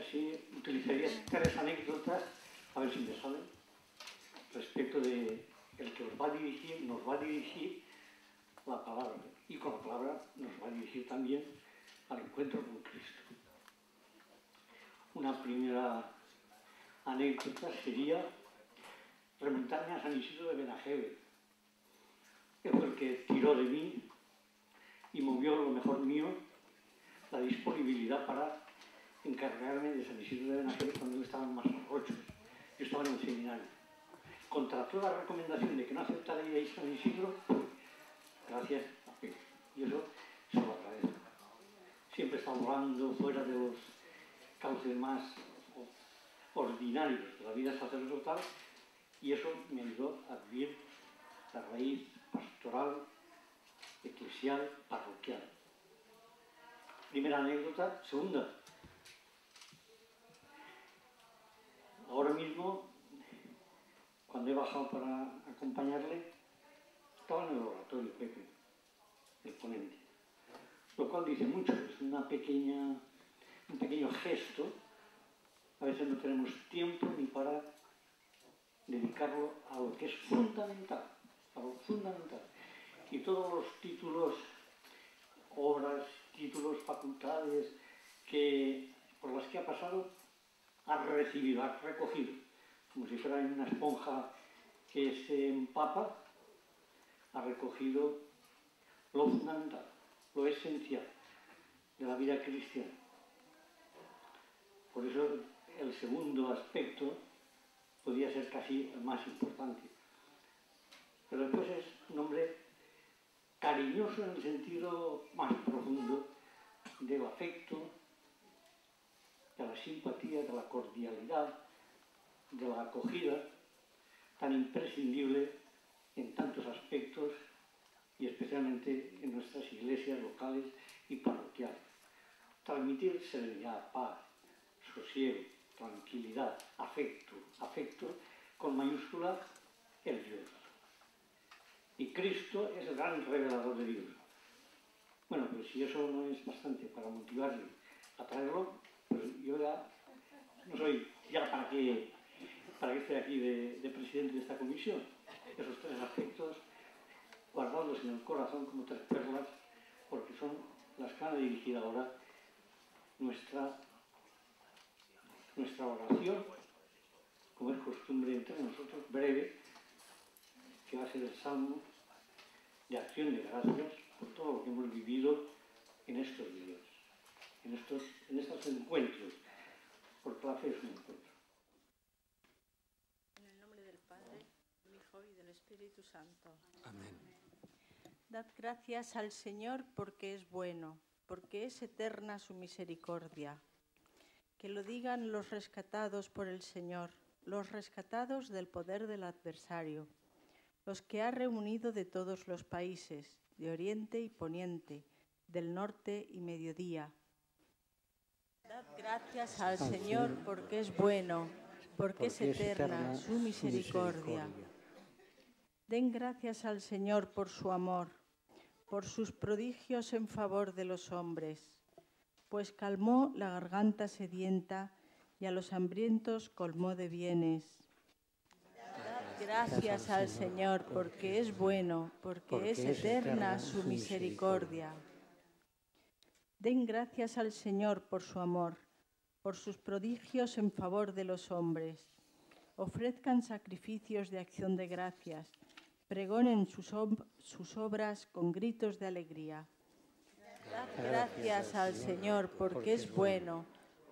casi utilizaría tres anécdotas, a ver si me salen, respecto de el que os va a dirigir, nos va a dirigir la palabra. Y con la palabra nos va a dirigir también al encuentro con Cristo. Una primera anécdota sería remontarme a San Isidro de Benajeve, que fue el que tiró de mí y movió lo mejor mío, la disponibilidad para encargarme de San Isidro de Benajeve cuando él estaba en más ocho. Yo estaba en un seminario. Contra toda recomendación de que no aceptaría San Isidro, gracias a Pedro. Y eso se lo agradezco. Siempre está volando fuera de los cauces más ordinarios de la vida sacerdotal y eso me ayudó a vivir la raíz pastoral, eclesial, parroquial. Primera anécdota. Segunda. Ahora mismo, cuando he bajado para acompañarle, estaba en el oratorio Pepe, el ponente. Lo cual dice mucho, es un pequeño gesto. A veces no tenemos tiempo ni para dedicarlo a lo que es fundamental, a fundamental. Y todos los títulos, obras, títulos, facultades que, por las que ha pasado, ha recibido, ha recogido, como si fuera una esponja que se empapa, ha recogido lo fundamental, lo esencial de la vida cristiana. Por eso el segundo aspecto podría ser casi el más importante. Pero después es un hombre cariñoso en el sentido más profundo del afecto, de la simpatía, de la cordialidad, de la acogida, tan imprescindible en tantos aspectos y especialmente en nuestras iglesias locales y parroquiales. Transmitir serenidad, paz, sosiego, tranquilidad, afecto, afecto con mayúscula el Dios. Y Cristo es el gran revelador de Dios. Bueno, pues si eso no es bastante para motivarle a traerlo, yo ya no soy ya para que, para que esté aquí de, de presidente de esta comisión. Esos tres aspectos guardados en el corazón como tres perlas, porque son las que van a dirigir ahora nuestra nuestra oración, como es costumbre entre nosotros, breve, que va a ser el salmo de acción de gracias por todo lo que hemos vivido en estos días, en estos, en estos encuentros, porque la fe es un encuentro. En el nombre del Padre, del Hijo y del Espíritu Santo. Amén. Dad gracias al Señor porque es bueno, porque es eterna su misericordia. Que lo digan los rescatados por el Señor, los rescatados del poder del adversario, los que ha reunido de todos los países, de oriente y poniente, del norte y mediodía. Dad gracias al Señor porque es bueno, porque es eterna su misericordia. Den gracias al Señor por su amor, por sus prodigios en favor de los hombres pues calmó la garganta sedienta y a los hambrientos colmó de bienes. Dad gracias al Señor porque es bueno, porque, es eterna su misericordia. Den gracias al Señor por su amor, por sus prodigios en favor de los hombres. Ofrezcan sacrificios de acción de gracias, pregonen sus, obras con gritos de alegría. Gracias al Señor porque es bueno,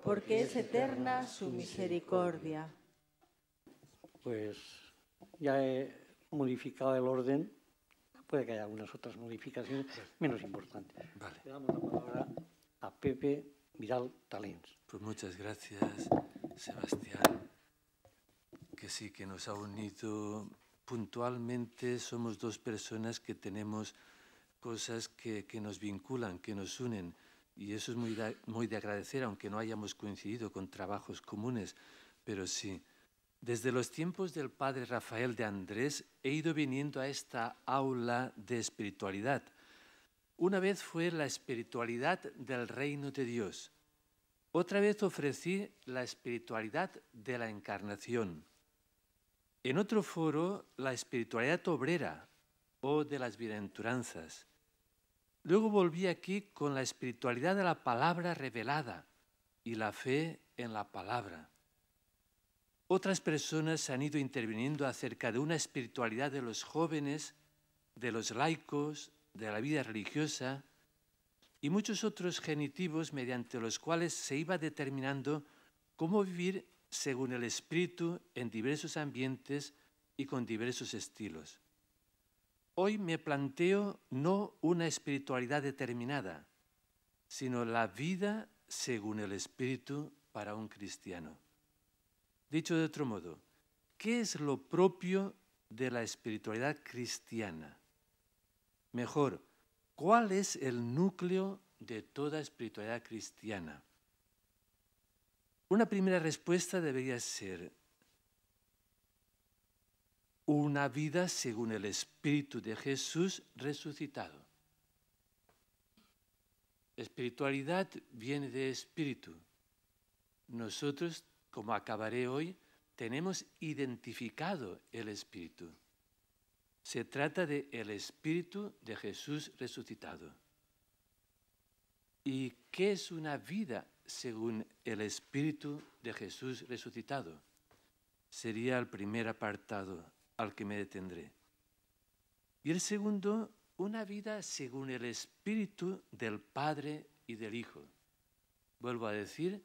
porque es eterna su misericordia. Pues ya he modificado el orden. Puede que haya algunas otras modificaciones menos importantes. Vale. Le damos la palabra a Pepe Vidal Talens. Pues muchas gracias, Sebastián. Que sí, que nos ha unido puntualmente. Somos dos personas que tenemos cosas que, que, nos vinculan, que nos unen. Y eso es muy de, muy de agradecer, aunque no hayamos coincidido con trabajos comunes, pero sí. Desde los tiempos del padre Rafael de Andrés he ido viniendo a esta aula de espiritualidad. Una vez fue la espiritualidad del reino de Dios. otra vez ofrecí la espiritualidad de la encarnación. En otro foro, la espiritualidad obrera o de las bienaventuranzas. Luego volví aquí con la espiritualidad de la palabra revelada y la fe en la palabra. Otras personas han ido interviniendo acerca de una espiritualidad de los jóvenes, de los laicos, de la vida religiosa y muchos otros genitivos mediante los cuales se iba determinando cómo vivir según el espíritu en diversos ambientes y con diversos estilos. Hoy me planteo no una espiritualidad determinada, sino la vida según el espíritu para un cristiano. Dicho de otro modo, ¿qué es lo propio de la espiritualidad cristiana? Mejor, ¿cuál es el núcleo de toda espiritualidad cristiana? Una primera respuesta debería ser una vida según el Espíritu de Jesús resucitado. Espiritualidad viene de espíritu. Nosotros, como acabaré hoy, tenemos identificado el espíritu. Se trata de el espíritu de Jesús resucitado. ¿Y qué es una vida según el espíritu de Jesús resucitado? Sería el primer apartado al que me detendré. Y el segundo, una vida según el espíritu del Padre y del Hijo. Vuelvo a decir,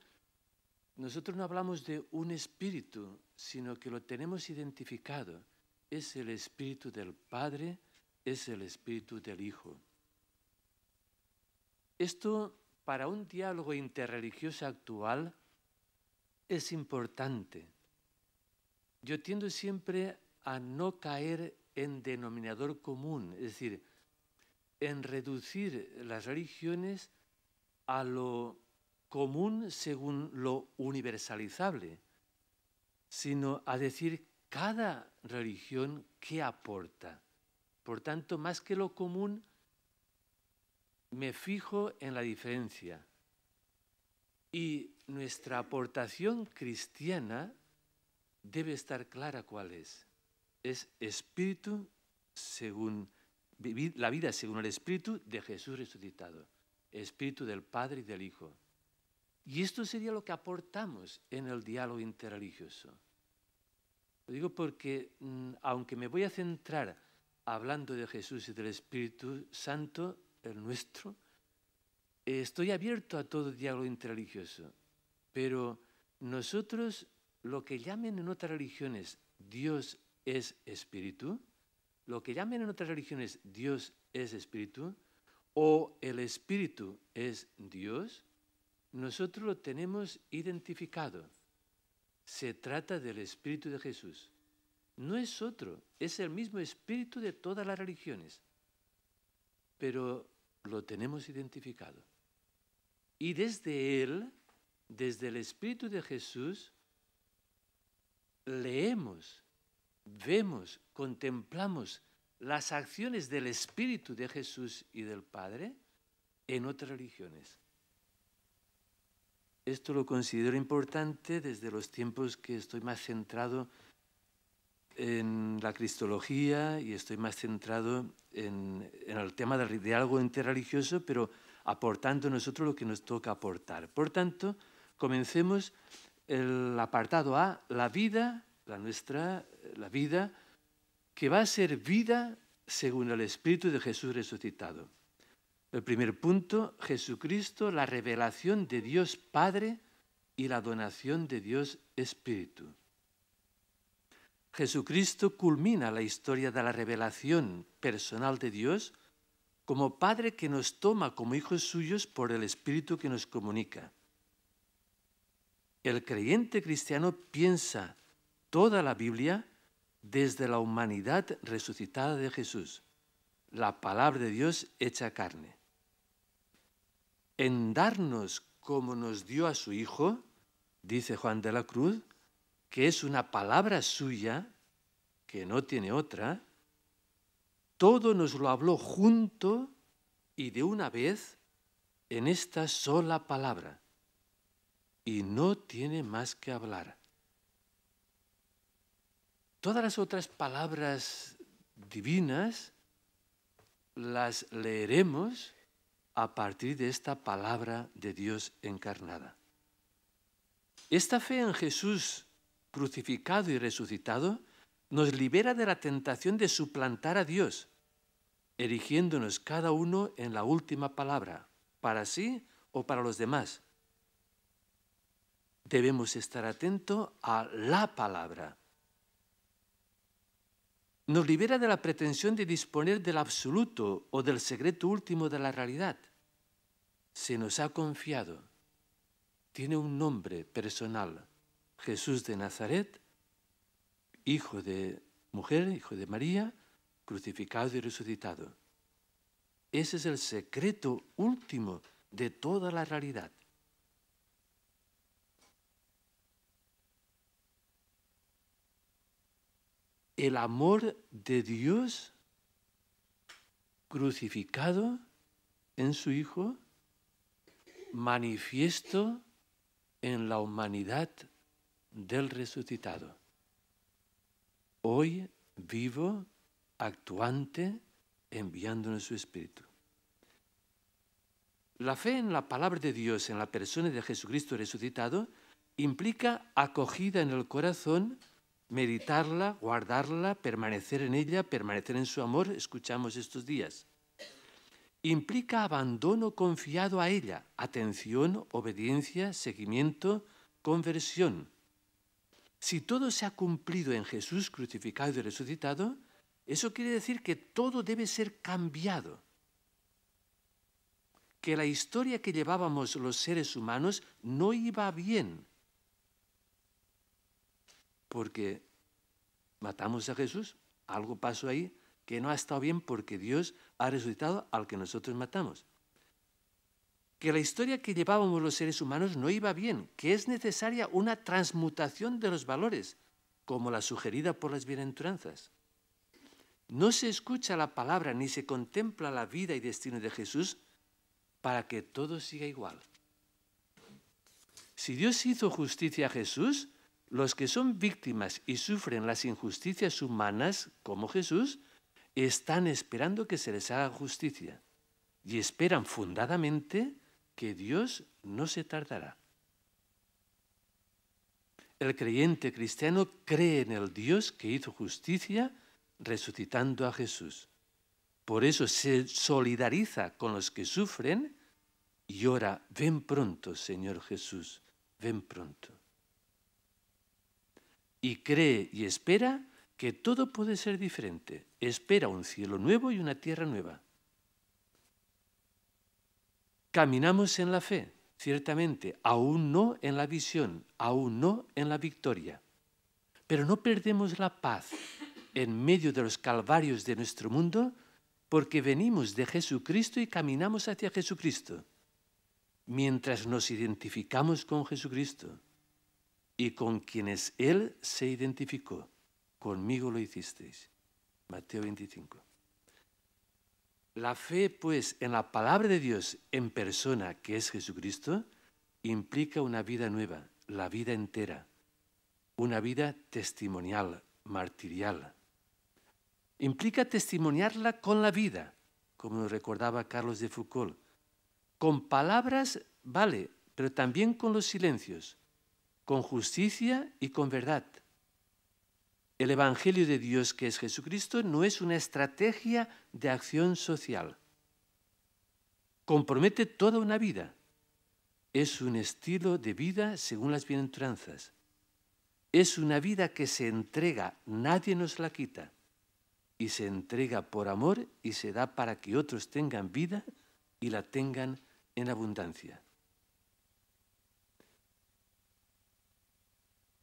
nosotros no hablamos de un espíritu, sino que lo tenemos identificado. Es el espíritu del Padre, es el espíritu del Hijo. Esto para un diálogo interreligioso actual es importante. Yo tiendo siempre a no caer en denominador común, es decir, en reducir las religiones a lo común según lo universalizable, sino a decir cada religión qué aporta. Por tanto, más que lo común, me fijo en la diferencia. Y nuestra aportación cristiana debe estar clara cuál es es espíritu según la vida según el espíritu de Jesús resucitado, espíritu del Padre y del Hijo. Y esto sería lo que aportamos en el diálogo interreligioso. Lo digo porque, mm, aunque me voy a centrar hablando de Jesús y del Espíritu Santo, el nuestro, estoy abierto a todo diálogo interreligioso. Pero nosotros, lo que llamen en otras religiones Dios es espíritu, lo que llaman en otras religiones Dios es espíritu, o el espíritu es Dios, nosotros lo tenemos identificado. Se trata del espíritu de Jesús. No es otro, es el mismo espíritu de todas las religiones, pero lo tenemos identificado. Y desde Él, desde el espíritu de Jesús, leemos vemos, contemplamos las acciones del Espíritu de Jesús y del Padre en otras religiones. Esto lo considero importante desde los tiempos que estoy más centrado en la cristología y estoy más centrado en, el tema del diálogo interreligioso, pero aportando nosotros lo que nos toca aportar. Por tanto, comencemos el apartado A, la vida la nuestra, la vida, que va a ser vida según el Espíritu de Jesús resucitado. El primer punto, Jesucristo, la revelación de Dios Padre y la donación de Dios Espíritu. Jesucristo culmina la historia de la revelación personal de Dios como Padre que nos toma como hijos suyos por el Espíritu que nos comunica. El creyente cristiano piensa toda la Biblia desde la humanidad resucitada de Jesús, la palabra de Dios hecha carne. En darnos como nos dio a su Hijo, dice Juan de la Cruz, que es una palabra suya, que no tiene otra, todo nos lo habló junto y de una vez en esta sola palabra. y no tiene más que hablar. Todas las otras palabras divinas las leeremos a partir de esta palabra de Dios encarnada. Esta fe en Jesús crucificado y resucitado nos libera de la tentación de suplantar a Dios, erigiéndonos cada uno en la última palabra, para sí o para los demás. Debemos estar atentos a la palabra. Nos libera de la pretensión de disponer del absoluto o del secreto último de la realidad. Se nos ha confiado. Tiene un nombre personal, Jesús de Nazaret, hijo de mujer, hijo de María, crucificado y resucitado. Ese es el secreto último de toda la realidad. El amor de Dios crucificado en su Hijo, manifiesto en la humanidad del resucitado. Hoy vivo, actuante, enviándonos su Espíritu. La fe en la palabra de Dios, en la persona de Jesucristo resucitado, implica acogida en el corazón, meditarla, guardarla, permanecer en ella, permanecer en su amor, escuchamos estos días. Implica abandono confiado a ella, atención, obediencia, seguimiento, conversión. Si todo se ha cumplido en Jesús crucificado y resucitado, eso quiere decir que todo debe ser cambiado. Que la historia que llevábamos los seres humanos no iba bien. Porque matamos a Jesús, algo pasó ahí que no ha estado bien porque Dios ha resucitado al que nosotros matamos. Que la historia que llevábamos los seres humanos no iba bien, que es necesaria una transmutación de los valores, como la sugerida por las bienaventuranzas no se escucha la palabra ni se contempla la vida y destino de Jesús para que todo siga igual. Si Dios hizo justicia a Jesús, los que son víctimas y sufren las injusticias humanas, como Jesús, están esperando que se les haga justicia y esperan fundadamente que Dios no se tardará. El creyente cristiano cree en el Dios que hizo justicia resucitando a Jesús. Por eso se solidariza con los que sufren y ora, ven pronto, Señor Jesús, ven pronto. Y cree y espera que todo puede ser diferente. Espera un cielo nuevo y una tierra nueva. Caminamos en la fe, ciertamente, aún no en la visión, aún no en la victoria. Pero no perdemos la paz, en medio de los calvarios de nuestro mundo porque venimos de Jesucristo y caminamos hacia Jesucristo. Mientras nos identificamos con Jesucristo y con quienes Él se identificó, conmigo lo hicisteis. Mateo 25. La fe, pues, en la palabra de Dios en persona, que es Jesucristo, implica una vida nueva, la vida entera, una vida testimonial, martirial, implica testimoniarla con la vida, como nos recordaba Carlos de Foucault. Con palabras vale, pero también con los silencios, con justicia y con verdad. El Evangelio de Dios, que es Jesucristo, no es una estrategia de acción social. Compromete toda una vida. Es un estilo de vida según las bienaventuranzas. Es una vida que se entrega, nadie nos la quita y se entrega por amor y se da para que otros tengan vida y la tengan en abundancia.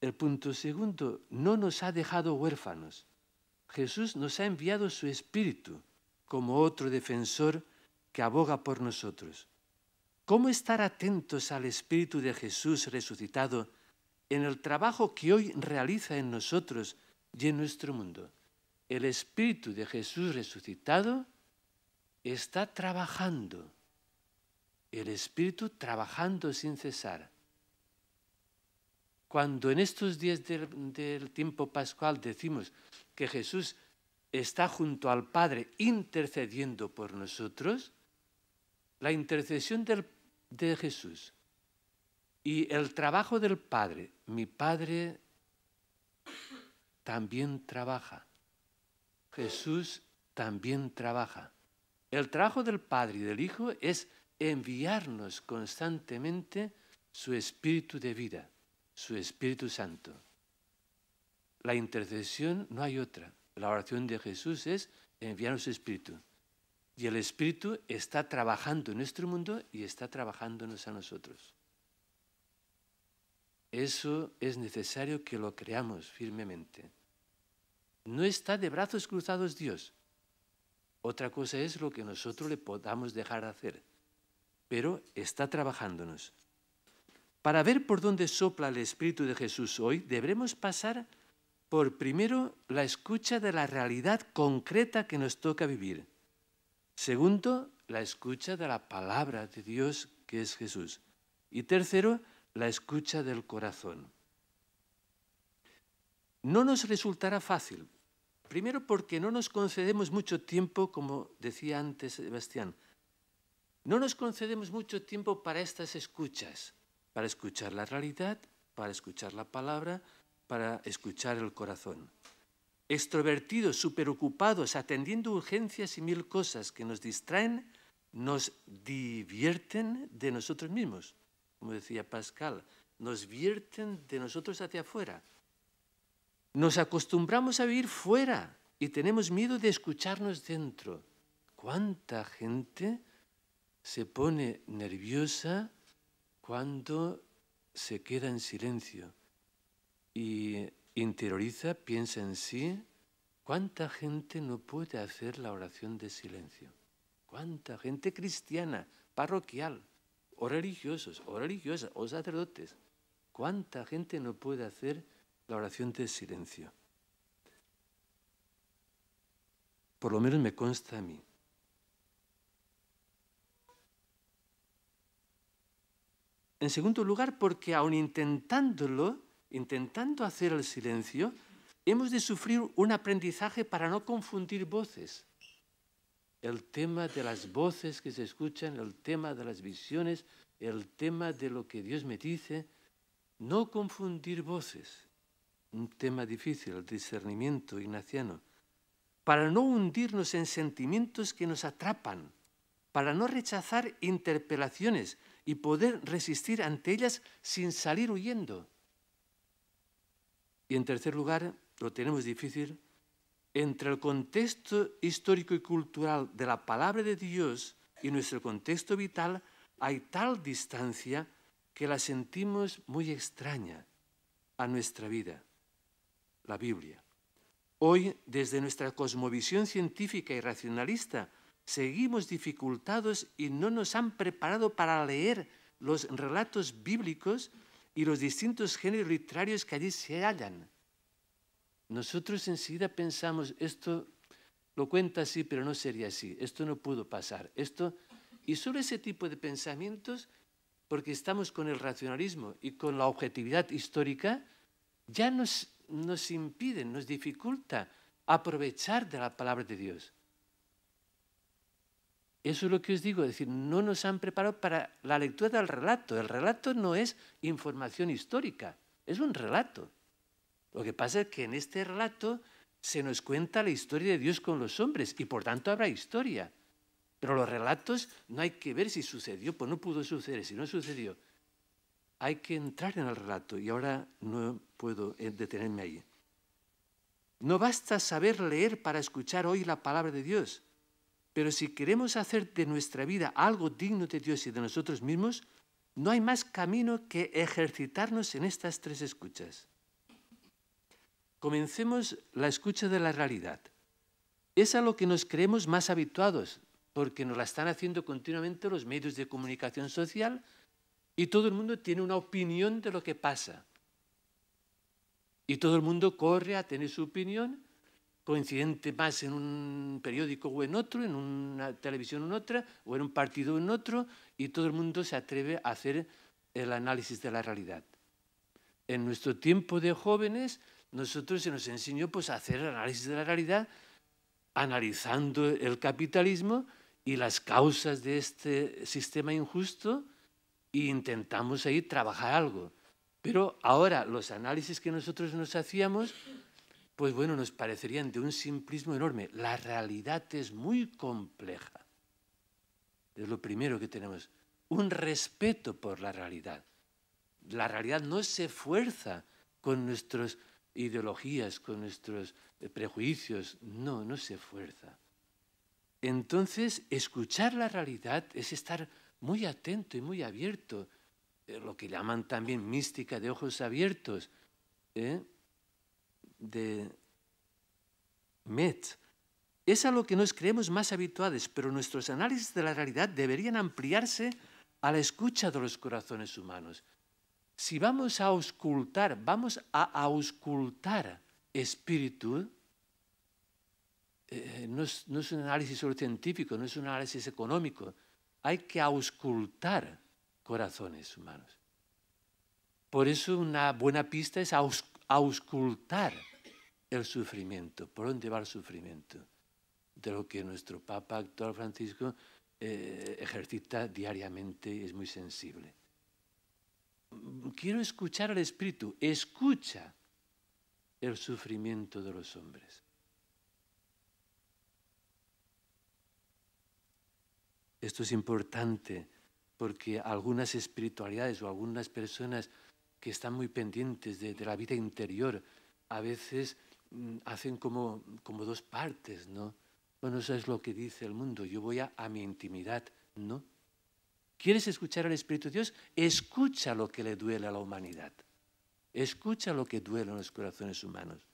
El punto segundo, no nos ha dejado huérfanos. Jesús nos ha enviado su Espíritu como otro defensor que aboga por nosotros. ¿Cómo estar atentos al Espíritu de Jesús resucitado en el trabajo que hoy realiza en nosotros y en nuestro mundo? el Espíritu de Jesús resucitado está trabajando. El Espíritu trabajando sin cesar. Cuando en estos días del, tiempo pascual decimos que Jesús está junto al Padre intercediendo por nosotros, la intercesión de Jesús y el trabajo del Padre, mi Padre también trabaja. Jesús también trabaja. El trabajo del Padre y del Hijo es enviarnos constantemente su Espíritu de vida, su Espíritu Santo. La intercesión no hay otra. La oración de Jesús es enviarnos su Espíritu. Y el Espíritu está trabajando en nuestro mundo y está trabajándonos a nosotros. Eso es necesario que lo creamos firmemente. No está de brazos cruzados Dios. Otra cosa es lo que nosotros le podamos dejar hacer, pero está trabajándonos. Para ver por dónde sopla el Espíritu de Jesús hoy, deberemos pasar por primero la escucha de la realidad concreta que nos toca vivir. Segundo, la escucha de la palabra de Dios que es Jesús. Y tercero, la escucha del corazón. No nos resultará fácil, primero porque no nos concedemos mucho tiempo, como decía antes Sebastián, no nos concedemos mucho tiempo para estas escuchas, para escuchar la realidad, para escuchar la palabra, para escuchar el corazón. Extrovertidos, superocupados, atendiendo urgencias y mil cosas que nos distraen, nos divierten de nosotros mismos como decía Pascal, nos vierten de nosotros hacia afuera. Nos acostumbramos a vivir fuera y tenemos miedo de escucharnos dentro. ¿Cuánta gente se pone nerviosa cuando se queda en silencio y interioriza, piensa en sí? ¿Cuánta gente no puede hacer la oración de silencio? ¿Cuánta gente cristiana, parroquial? o religiosos, o religiosas, o sacerdotes. ¿Cuánta gente no puede hacer la oración de silencio? Por lo menos me consta a mí. En segundo lugar, porque aun intentándolo, intentando hacer el silencio, hemos de sufrir un aprendizaje para no confundir voces. El tema de las voces que se escuchan, el tema de las visiones, el tema de lo que Dios me dice, no confundir voces, un tema difícil, el discernimiento ignaciano, para no hundirnos en sentimientos que nos atrapan, para no rechazar interpelaciones y poder resistir ante ellas sin salir huyendo. Y en tercer lugar, lo tenemos difícil, entre el contexto histórico y cultural de la palabra de Dios y nuestro contexto vital hay tal distancia que la sentimos muy extraña a nuestra vida, la Biblia. Hoy, desde nuestra cosmovisión científica y racionalista, seguimos dificultados y no nos han preparado para leer los relatos bíblicos y los distintos géneros literarios que allí se hallan. Nosotros enseguida pensamos, esto lo cuenta así, pero no sería así, esto no pudo pasar, esto... Y solo ese tipo de pensamientos, porque estamos con el racionalismo y con la objetividad histórica, ya nos, nos impiden, nos dificulta aprovechar de la palabra de Dios. Eso es lo que os digo, es decir, no nos han preparado para la lectura del relato. El relato no es información histórica, es un relato. Lo que pasa es que en este relato se nos cuenta la historia de Dios con los hombres y por tanto habrá historia. Pero los relatos no hay que ver si sucedió, pues no pudo suceder, si no sucedió. Hay que entrar en el relato y ahora no puedo eh, detenerme ahí. No basta saber leer para escuchar hoy la palabra de Dios, pero si queremos hacer de nuestra vida algo digno de Dios y de nosotros mismos, no hay más camino que ejercitarnos en estas tres escuchas. Comencemos la escucha de la realidad. Es a lo que nos creemos más habituados, porque nos la están haciendo continuamente los medios de comunicación social y todo el mundo tiene una opinión de lo que pasa. Y todo el mundo corre a tener su opinión, coincidente más en un periódico o en otro, en una televisión o en otra, o en un partido o en otro, y todo el mundo se atreve a hacer el análisis de la realidad. En nuestro tiempo de jóvenes, nosotros se nos enseñó pues, a hacer análisis de la realidad, analizando el capitalismo y las causas de este sistema injusto e intentamos ahí trabajar algo. Pero ahora los análisis que nosotros nos hacíamos, pues bueno, nos parecerían de un simplismo enorme. La realidad es muy compleja. Es lo primero que tenemos. Un respeto por la realidad. La realidad no se fuerza con nuestras ideologías, con nuestros prejuicios. No, no se fuerza. Entonces, escuchar la realidad es estar muy atento y muy abierto, eh, lo que llaman también mística de ojos abiertos, ¿eh? De Met. Es a lo que nos creemos más habituales, pero nuestros análisis de la realidad deberían ampliarse a la escucha de los corazones humanos. Si vamos a auscultar, vamos a auscultar espíritu, eh, no, es, no, es, un análisis solo científico, no es un análisis económico. Hay que auscultar corazones humanos. Por eso una buena pista es aus, auscultar el sufrimiento. ¿Por dónde va el sufrimiento? De lo que nuestro Papa actual Francisco eh, ejercita diariamente es muy sensible. Quiero escuchar al Espíritu. Escucha el sufrimiento de los hombres. Esto es importante porque algunas espiritualidades o algunas personas que están muy pendientes de, la vida interior a veces hacen como, como, dos partes, ¿no? Bueno, eso es lo que dice el mundo, yo voy a, a mi intimidad, ¿no? ¿Quieres escuchar al Espíritu de Dios? Escucha lo que le duele a la humanidad. Escucha lo que duele en los corazones humanos.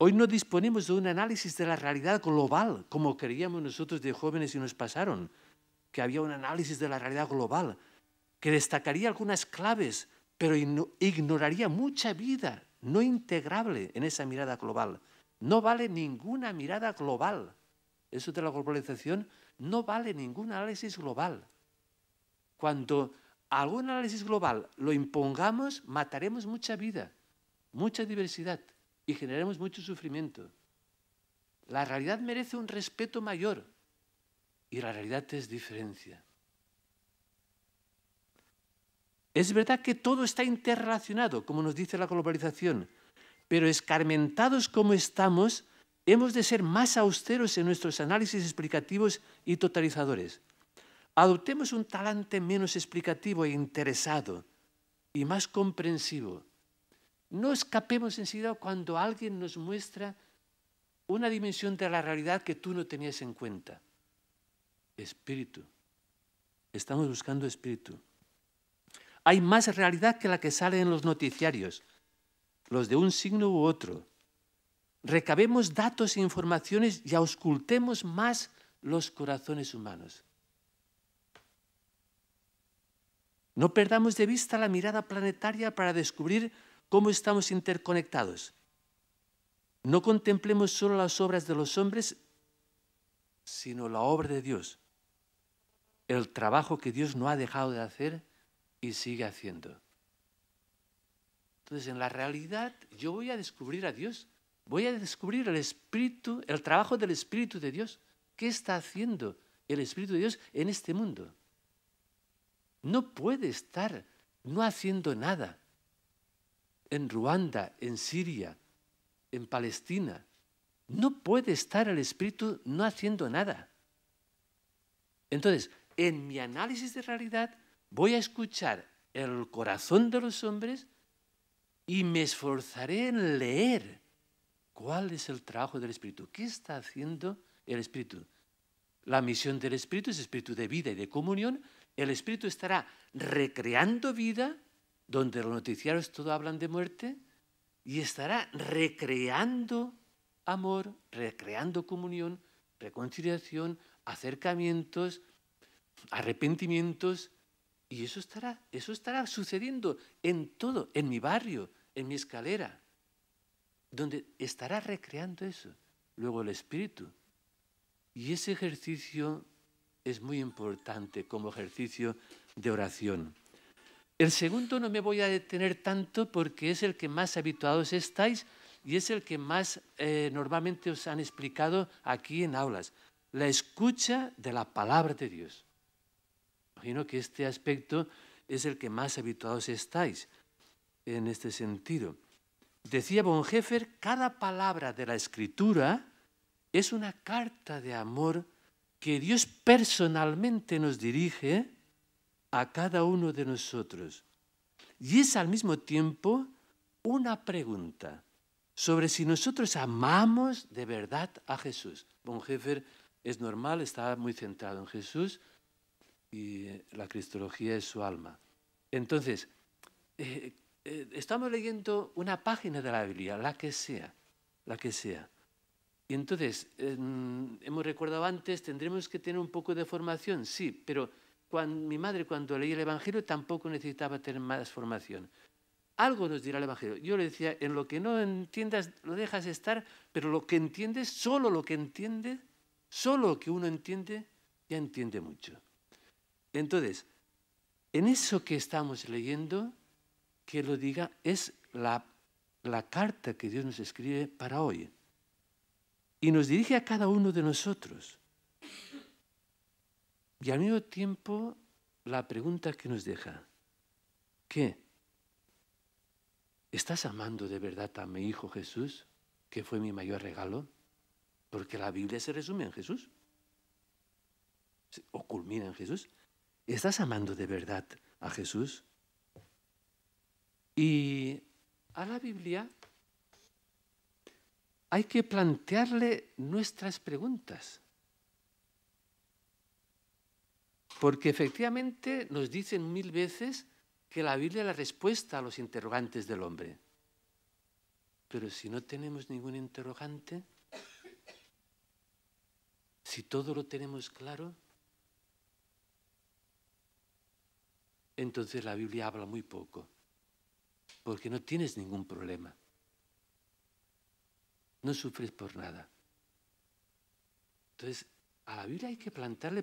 Hoy no disponemos de un análisis de la realidad global, como creíamos nosotros de jóvenes y nos pasaron, que había un análisis de la realidad global, que destacaría algunas claves, pero ignoraría mucha vida no integrable en esa mirada global. No vale ninguna mirada global. Eso de la globalización no vale ningún análisis global. Cuando algún análisis global lo impongamos, mataremos mucha vida, mucha diversidad y generemos mucho sufrimiento. La realidad merece un respeto mayor y la realidad es diferencia. Es verdad que todo está interrelacionado, como nos dice la globalización, pero escarmentados como estamos, hemos de ser más austeros en nuestros análisis explicativos y totalizadores. Adoptemos un talante menos explicativo e interesado y más comprensivo no escapemos enseguida cuando alguien nos muestra una dimensión de la realidad que tú no tenías en cuenta. Espíritu. Estamos buscando espíritu. Hay más realidad que la que sale en los noticiarios, los de un signo u otro. Recabemos datos e informaciones y auscultemos más los corazones humanos. No perdamos de vista la mirada planetaria para descubrir cómo estamos interconectados. No contemplemos solo las obras de los hombres, sino la obra de Dios, el trabajo que Dios no ha dejado de hacer y sigue haciendo. Entonces, en la realidad, yo voy a descubrir a Dios, voy a descubrir el Espíritu, el trabajo del Espíritu de Dios. ¿Qué está haciendo el Espíritu de Dios en este mundo? No puede estar no haciendo nada en Ruanda, en Siria, en Palestina. No puede estar el Espíritu no haciendo nada. Entonces, en mi análisis de realidad voy a escuchar el corazón de los hombres y me esforzaré en leer cuál es el trabajo del Espíritu. ¿Qué está haciendo el Espíritu? La misión del Espíritu es espíritu de vida y de comunión. El Espíritu estará recreando vida donde los noticiarios todo hablan de muerte y estará recreando amor, recreando comunión, reconciliación, acercamientos, arrepentimientos, y eso estará, eso estará sucediendo en todo, en mi barrio, en mi escalera, donde estará recreando eso. Luego el Espíritu. Y ese ejercicio es muy importante como ejercicio de oración. El segundo no me voy a detener tanto porque es el que más habituados estáis y es el que más eh, normalmente os han explicado aquí en aulas. La escucha de la palabra de Dios. Imagino que este aspecto es el que más habituados estáis en este sentido. Decía Bonhoeffer, cada palabra de la escritura es una carta de amor que Dios personalmente nos dirige a cada uno de nosotros. Y es al mismo tiempo una pregunta sobre si nosotros amamos de verdad a Jesús. Bonhoeffer es normal, está muy centrado en Jesús y la cristología es su alma. Entonces, eh, eh, estamos leyendo una página de la Biblia, la que sea, la que sea. Y entonces, hemos recordado antes, tendremos que tener un poco de formación, sí, pero mi madre cuando leía el Evangelio tampoco necesitaba tener más formación. Algo nos dirá el Evangelio. Yo le decía, en lo que no entiendas lo dejas estar, pero lo que entiendes, solo lo que entiende, solo lo que uno entiende, ya entiende mucho. Entonces, en eso que estamos leyendo, que lo diga, es la, carta que Dios nos escribe para hoy. Y nos dirige a cada uno de nosotros. Y al mismo tiempo, la pregunta que nos deja, ¿qué? ¿Estás amando de verdad a mi Hijo Jesús, que fue mi mayor regalo? Porque la Biblia se resume en Jesús, o culmina en Jesús. ¿Estás amando de verdad a Jesús? Y a la Biblia hay que plantearle nuestras preguntas. Porque efectivamente nos dicen mil veces que la Biblia es la respuesta a los interrogantes del hombre. Pero si no tenemos ningún interrogante, si todo lo tenemos claro, entonces la Biblia habla muy poco, porque no tienes ningún problema. No sufres por nada. Entonces, a la Biblia hay que plantarle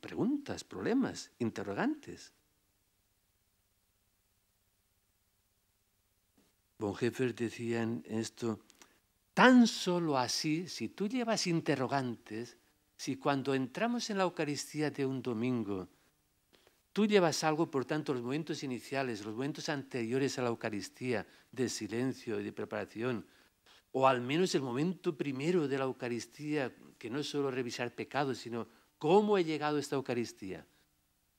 preguntas, problemas, interrogantes. Bonhoeffer decía en esto, tan solo así, si tú llevas interrogantes, si cuando entramos en la Eucaristía de un domingo, tú llevas algo, por tanto, los momentos iniciales, los momentos anteriores a la Eucaristía, de silencio y de preparación, o al menos el momento primero de la Eucaristía, que no es solo revisar pecados, sino cómo he llegado a esta Eucaristía.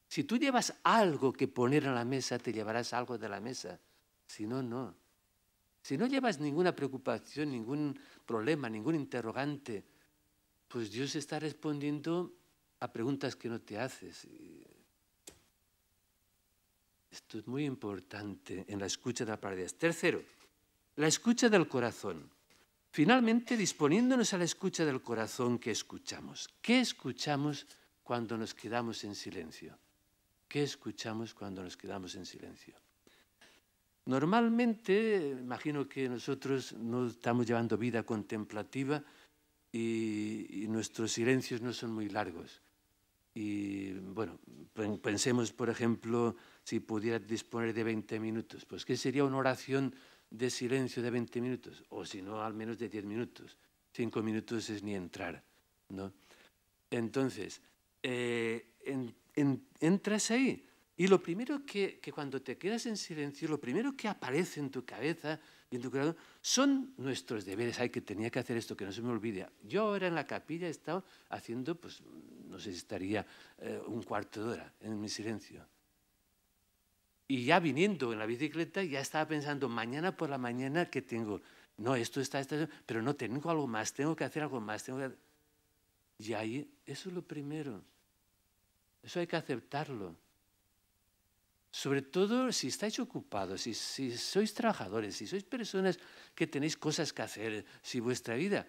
Si tú llevas algo que poner en la mesa, te llevarás algo de la mesa. Si no, no. Si no llevas ninguna preocupación, ningún problema, ningún interrogante, pues Dios está respondiendo a preguntas que no te haces. Esto es muy importante en la escucha de la palabra de Dios. Tercero, la escucha del corazón. Finalmente, disponiéndonos a la escucha del corazón que escuchamos. ¿Qué escuchamos cuando nos quedamos en silencio? ¿Qué escuchamos cuando nos quedamos en silencio? Normalmente, imagino que nosotros no estamos llevando vida contemplativa y, nuestros silencios no son muy largos. Y bueno, pensemos, por ejemplo, si pudiera disponer de 20 minutos, pues ¿qué sería una oración de silencio de 20 minutos? O si no, al menos de 10 minutos. Cinco minutos es ni entrar, ¿no? Entonces, eh, entras ahí y lo primero que, cuando te quedas en silencio, lo primero que aparece en tu cabeza y en tu corazón son nuestros deberes. Ay, que tenía que hacer esto, que no se me olvide. Yo ahora en la capilla he estado haciendo, pues, no sé si estaría eh, un cuarto de hora en mi silencio. Y ya viniendo en la bicicleta, ya estaba pensando, mañana por la mañana, que tengo? No, esto está, esto, pero no, tengo algo más, tengo que hacer algo más. Tengo Y ahí, eso es lo primero. Eso hay que aceptarlo. Sobre todo si estáis ocupados, si, sois trabajadores, si sois personas que tenéis cosas que hacer, si vuestra vida,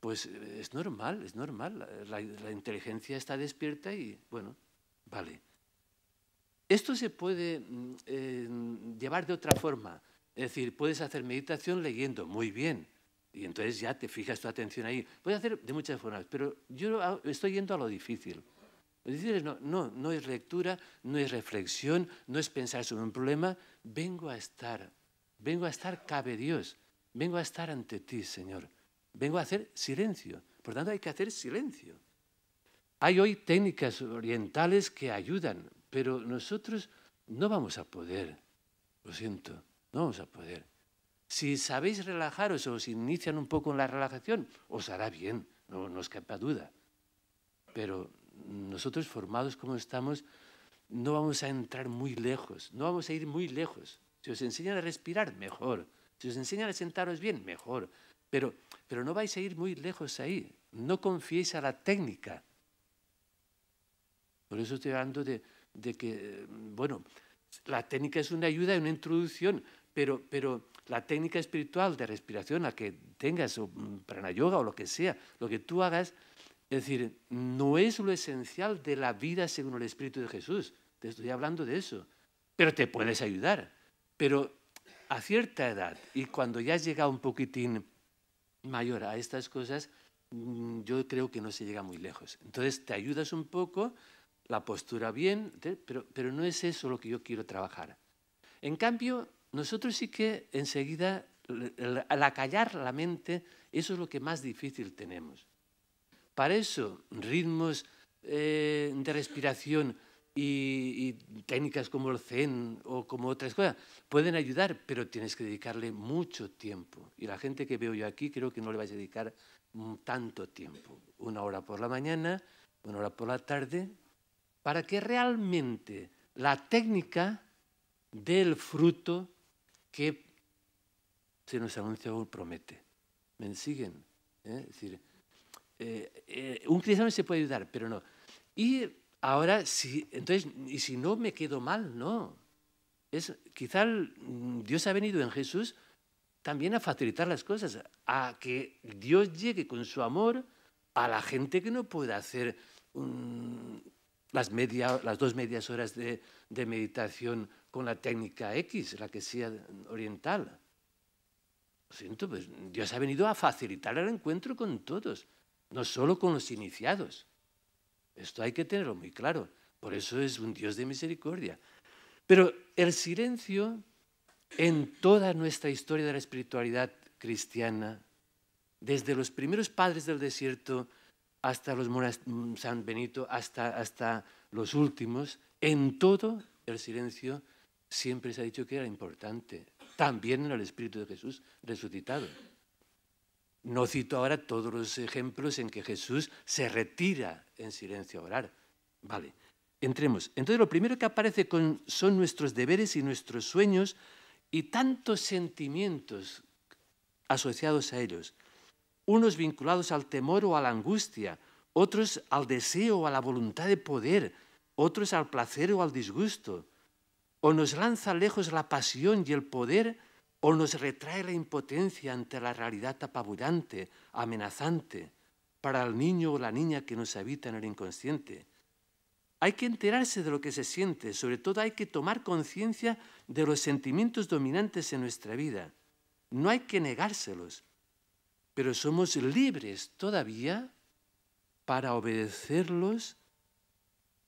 pues eh, es normal, es normal. La, inteligencia está despierta y, bueno, vale. Esto se puede mm, llevar de otra forma. Es decir, puedes hacer meditación leyendo, muy bien. Y entonces ya te fijas tu atención ahí. Puedes hacer de muchas formas, pero yo estoy yendo a lo difícil. Decirles, no, no, no es lectura, no es reflexión, no es pensar sobre un problema, vengo a estar, vengo a estar, cabe Dios, vengo a estar ante ti, Señor, vengo a hacer silencio. Por tanto, hay que hacer silencio. Hay hoy técnicas orientales que ayudan, pero nosotros no vamos a poder, lo siento, no vamos a poder. Si sabéis relajaros o os inician un poco en la relajación, os hará bien, no, no os quepa duda. Pero nosotros formados como estamos, no vamos a entrar muy lejos, no vamos a ir muy lejos. Si os enseñan a respirar, mejor. Si os enseñan a sentaros bien, mejor. Pero, pero no vais a ir muy lejos ahí. No confiéis a la técnica. Por eso estoy hablando de, de que, bueno, la técnica es una ayuda una introducción, pero, pero la técnica espiritual de respiración, la que tengas, o prana yoga o lo que sea, lo que tú hagas, es decir, no es lo esencial de la vida según el Espíritu de Jesús. Te estoy hablando de eso. Pero te puedes ayudar. Pero a cierta edad y cuando ya has llegado un poquitín mayor a estas cosas, mm, yo creo que no se llega muy lejos. Entonces te ayudas un poco, la postura bien, pero, no es eso lo que yo quiero trabajar. En cambio, nosotros sí que enseguida, al acallar la mente, eso es lo que más difícil tenemos. Para eso, ritmos eh, de respiración y, técnicas como el Zen o como otras cosas pueden ayudar, pero tienes que dedicarle mucho tiempo. Y la gente que veo yo aquí creo que no le vais a dedicar tanto tiempo. Una hora por la mañana, una hora por la tarde, para que realmente la técnica dé el fruto que se nos anuncia o promete. ¿Me siguen? ¿Eh? Es decir, eh, eh, un cristiano se puede ayudar, pero no. Y ahora, si, entonces, y si no me quedo mal, no. Es, quizá Dios ha venido en Jesús también a facilitar las cosas, a que Dios llegue con su amor a la gente que no puede hacer las, media, las dos medias horas de, de meditación con la técnica X, la que sea oriental. Lo siento, pues Dios ha venido a facilitar el encuentro con todos no solo con los iniciados. Esto hay que tenerlo muy claro. Por eso es un Dios de misericordia. Pero el silencio en toda nuestra historia de la espiritualidad cristiana, desde los primeros padres del desierto hasta los San Benito, hasta, hasta los últimos, en todo el silencio siempre se ha dicho que era importante, también en el Espíritu de Jesús resucitado. No cito ahora todos los ejemplos en que Jesús se retira en silencio a orar. Vale, entremos. Entonces lo primero que aparece son nuestros deberes y nuestros sueños y tantos sentimientos asociados a ellos. Unos vinculados al temor o a la angustia, otros al deseo o a la voluntad de poder, otros al placer o al disgusto. O nos lanza lejos la pasión y el poder o nos retrae la impotencia ante la realidad apabullante, amenazante, para el niño o la niña que nos habita en el inconsciente. Hay que enterarse de lo que se siente, sobre todo hay que tomar conciencia de los sentimientos dominantes en nuestra vida. No hay que negárselos, pero somos libres todavía para obedecerlos,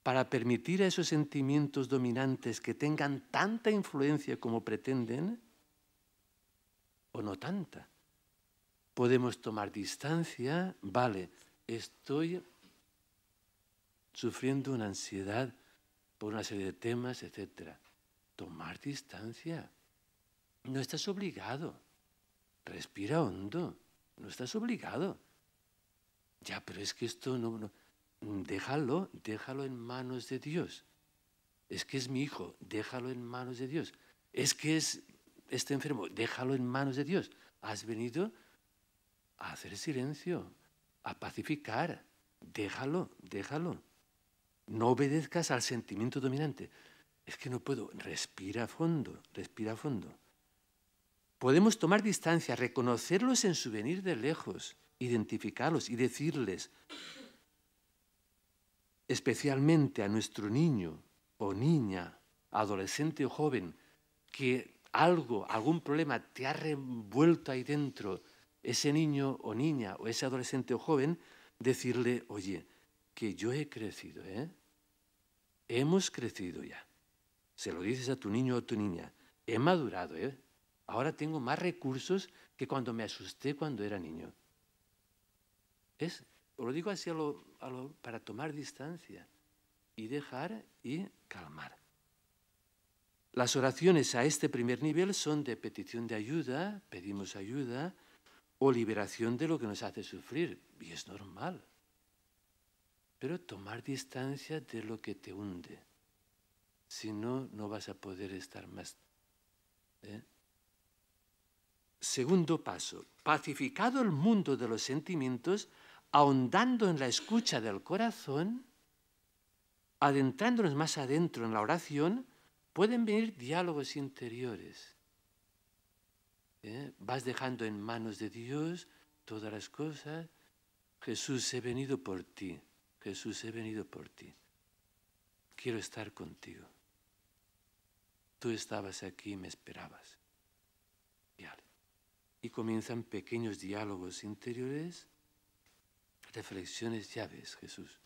para permitir a esos sentimientos dominantes que tengan tanta influencia como pretenden, o no tanta. Podemos tomar distancia, vale, estoy sufriendo una ansiedad por una serie de temas, etc. Tomar distancia. No estás obligado. Respira hondo. No estás obligado. Ya, pero es que esto no, no. Déjalo, déjalo en manos de Dios. Es que es mi hijo, déjalo en manos de Dios. Es que es este enfermo, déjalo en manos de Dios. Has venido a hacer silencio, a pacificar. Déjalo, déjalo. No obedezcas al sentimiento dominante. Es que no puedo. Respira a fondo, respira a fondo. Podemos tomar distancia, reconocerlos en su venir de lejos, identificarlos y decirles, especialmente a nuestro niño o niña, adolescente o joven, que algo, algún problema te ha revuelto ahí dentro, ese niño o niña o ese adolescente o joven, decirle, oye, que yo he crecido, ¿eh? hemos crecido ya. Se lo dices a tu niño o a tu niña, he madurado, ¿eh? Ahora tengo más recursos que cuando me asusté cuando era niño. Es, lo digo así para tomar distancia y dejar y calmar. Las oraciones a este primer nivel son de petición de ayuda, pedimos ayuda, o liberación de lo que nos hace sufrir, y es normal. Pero tomar distancia de lo que te hunde. Si no, no vas a poder estar más. ¿eh? Segundo paso, pacificado el mundo de los sentimientos, ahondando en la escucha del corazón, adentrándonos más adentro en la oración, pueden venir diálogos interiores. ¿Eh? Vas dejando en manos de Dios todas las cosas. Jesús, he venido por ti. Jesús, he venido por ti. Quiero estar contigo. Tú estabas aquí y me esperabas. Y comienzan pequeños diálogos interiores, reflexiones, ya ves Jesús,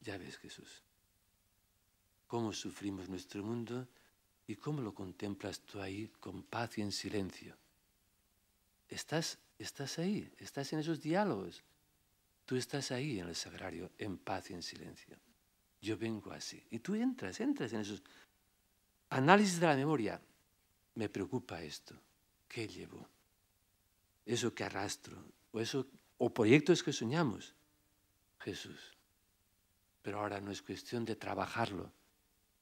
ya ves Jesús. Cómo sufrimos nuestro mundo y cómo lo contemplas tú ahí con paz y en silencio. Estás, estás ahí, estás en esos diálogos. Tú estás ahí en el sagrario, en paz y en silencio. Yo vengo así. Y tú entras, entras en esos Análisis de la memoria. Me preocupa esto. ¿Qué llevo? Eso que arrastro. O, eso, o proyectos que soñamos. Jesús. Pero ahora no es cuestión de trabajarlo.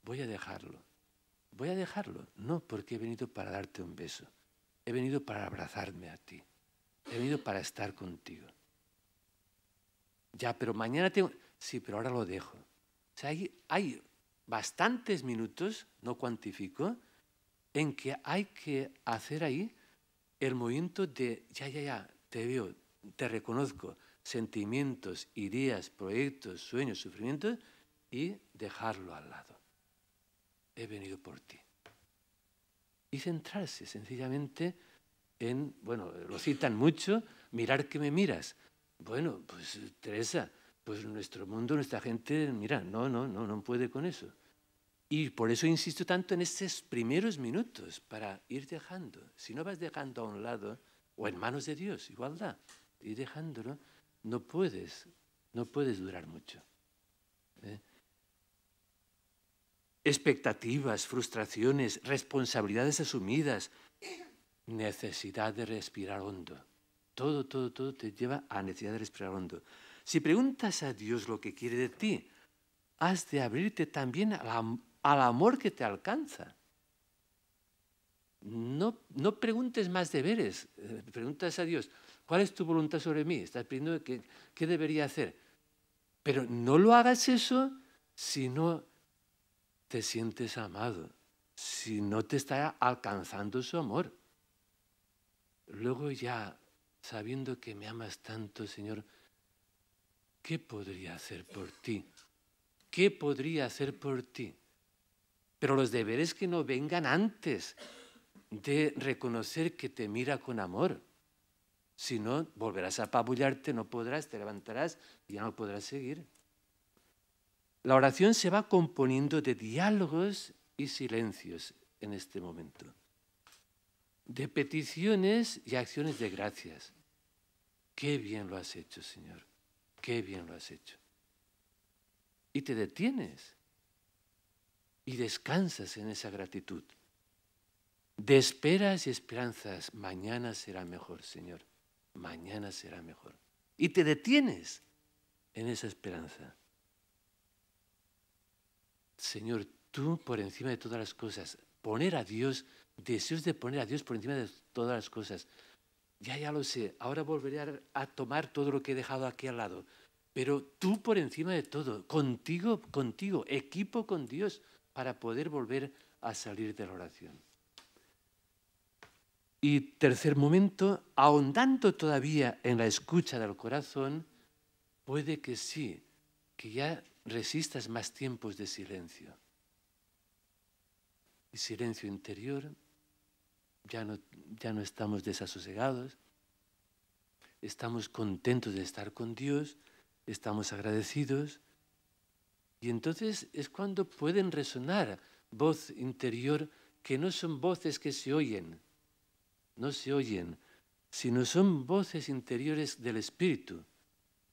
Voy a dejarlo. Voy a dejarlo. No, porque he venido para darte un beso. He venido para abrazarme a ti. He venido para estar contigo. Ya, pero mañana tengo... Sí, pero ahora lo dejo. O sea, hay, hay bastantes minutos, no cuantifico, en que hay que hacer ahí el movimiento de, ya, ya, ya, te veo, te reconozco, sentimientos, ideas, proyectos, sueños, sufrimientos, y dejarlo al lado. He venido por ti. Y centrarse sencillamente en, bueno, lo citan mucho, mirar que me miras. Bueno, pues Teresa, pues nuestro mundo, nuestra gente, mira, no, no, no, no puede con eso. Y por eso insisto tanto en estos primeros minutos, para ir dejando. Si no vas dejando a un lado, o en manos de Dios, igualdad, ir dejándolo, no puedes, no puedes durar mucho. ¿eh? Expectativas, frustraciones, responsabilidades asumidas, necesidad de respirar hondo. Todo, todo, todo te lleva a necesidad de respirar hondo. Si preguntas a Dios lo que quiere de ti, has de abrirte también al, amor que te alcanza. No, no, preguntes más deberes, eh, preguntas a Dios, ¿cuál es tu voluntad sobre mí? Estás pidiendo qué, qué debería hacer. Pero no lo hagas eso si no te sientes amado, si no te está alcanzando su amor. Luego ya, sabiendo que me amas tanto, Señor, ¿qué podría hacer por ti? ¿Qué podría hacer por ti? Pero los deberes que no vengan antes de reconocer que te mira con amor. Si no, volverás a apabullarte, no podrás, te levantarás y ya no podrás seguir. La oración se va componiendo de diálogos y silencios en este momento, de peticiones y acciones de gracias. Qué bien lo has hecho, Señor qué bien lo has hecho. Y te detienes y descansas en esa gratitud. De esperas y esperanzas, mañana será mejor, Señor, mañana será mejor. Y te detienes en esa esperanza. Señor, tú por encima de todas las cosas, poner a Dios, deseos de poner a Dios por encima de todas las cosas, ya, ya lo sé, ahora volveré a, tomar todo lo que he dejado aquí al lado. Pero tú por encima de todo, contigo, contigo, equipo con Dios para poder volver a salir de la oración. Y tercer momento, ahondando todavía en la escucha del corazón, puede que sí, que ya resistas más tiempos de silencio. Y silencio interior, ya no, ya no estamos desasosegados, estamos contentos de estar con Dios, estamos agradecidos Y entonces es cuando pueden resonar voz interior que no son voces que se oyen, no se oyen, sino son voces interiores del Espíritu,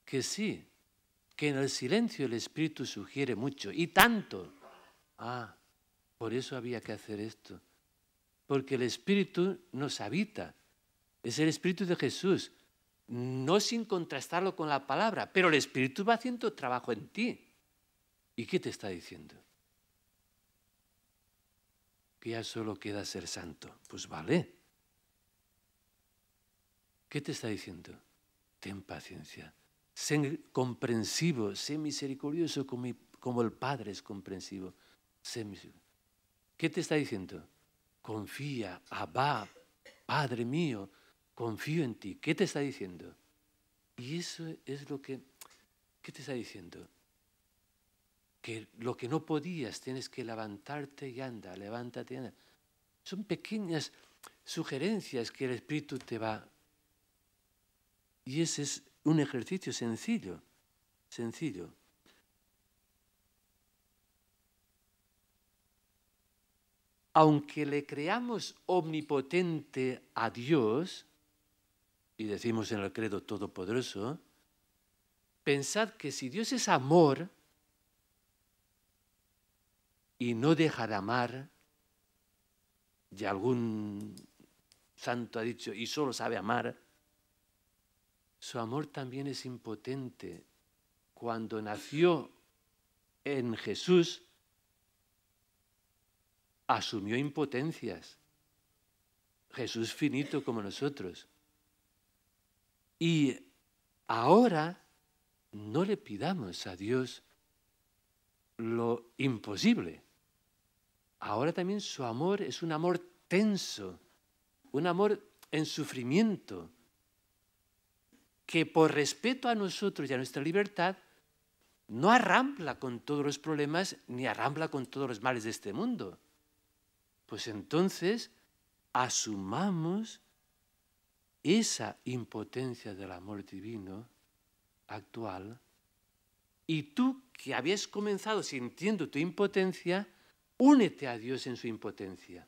que sí, que en el silencio el Espíritu sugiere mucho, y tanto. Ah, por eso había que hacer esto, porque el Espíritu nos habita, es el Espíritu de Jesús, no sin contrastarlo con la palabra, pero el Espíritu va haciendo trabajo en ti. ¿Y qué te está diciendo? Que ya solo queda ser santo. Pues vale. ¿Qué te está diciendo? Ten paciencia. Sé comprensivo, sé misericordioso como, el Padre es comprensivo. Sé ¿Qué te está diciendo? Confía, Abba, Padre mío, confío en ti. ¿Qué te está diciendo? Y eso es lo que, ¿qué te está diciendo? Que lo que no podías tienes que levantarte y anda, levántate y anda. Son pequeñas sugerencias que el Espíritu te va. Y ese es un ejercicio sencillo, sencillo. Aunque le creamos omnipotente a Dios, y decimos en el credo todopoderoso, pensad que si Dios es amor y no deja de amar, y algún santo ha dicho, y solo sabe amar, su amor también es impotente. Cuando nació en Jesús, asumió impotencias. Jesús finito como nosotros. Y ahora no le pidamos a Dios lo imposible. Ahora también su amor es un amor tenso, un amor en sufrimiento, que por respeto a nosotros y a nuestra libertad, no arrambla con todos los problemas ni arrambla con todos los males de este mundo. Pues entonces asumamos esa impotencia del amor divino actual y tú que habías comenzado sintiendo tu impotencia, únete a Dios en su impotencia.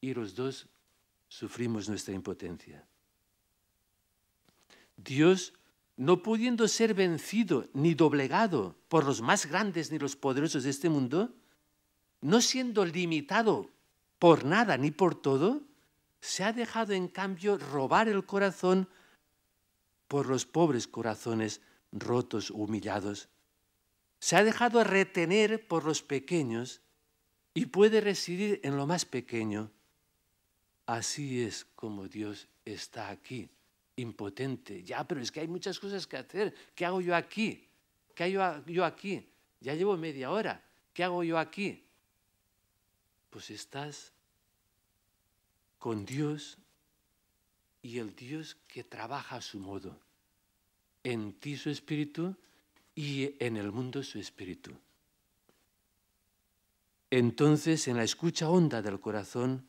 Y los dos sufrimos nuestra impotencia. Dios, no pudiendo ser vencido ni doblegado por los más grandes ni los poderosos de este mundo, no siendo limitado por nada ni por todo, se ha dejado en cambio robar el corazón por los pobres corazones rotos, humillados. Se ha dejado retener por los pequeños y puede residir en lo más pequeño. Así es como Dios está aquí, impotente. Ya, pero es que hay muchas cosas que hacer. ¿Qué hago yo aquí? ¿Qué hago yo aquí? Ya llevo media hora. ¿Qué hago yo aquí? Pues estás con Dios y el Dios que trabaja a su modo. En ti su espíritu y en el mundo su espíritu. Entonces en la escucha honda del corazón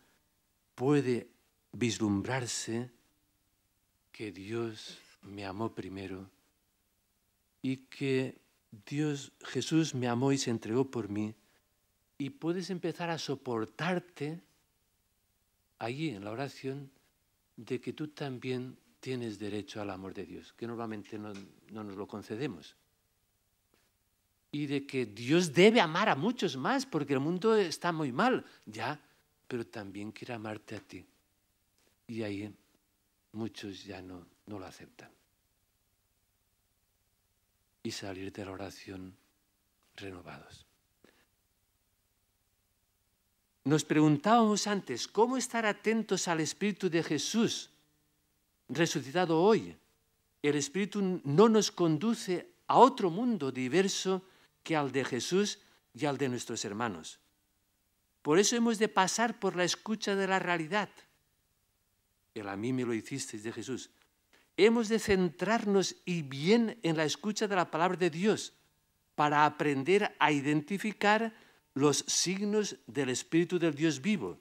puede vislumbrarse que Dios me amó primero y que Dios, Jesús me amó y se entregó por mí y puedes empezar a soportarte allí en la oración de que tú también tienes derecho al amor de Dios, que normalmente no, nos lo concedemos. Y de que Dios debe amar a muchos más, porque el mundo está muy mal, ya, pero también quiere amarte a ti. Y ahí muchos ya no, no lo aceptan. Y salir de la oración renovados. Nos preguntábamos antes, ¿cómo estar atentos al Espíritu de Jesús resucitado hoy? El Espíritu no nos conduce a otro mundo diverso que al de Jesús y al de nuestros hermanos. Por eso hemos de pasar por la escucha de la realidad. El a mí me lo hicisteis de Jesús. Hemos de centrarnos y bien en la escucha de la palabra de Dios para aprender a identificar los signos del Espíritu del Dios vivo,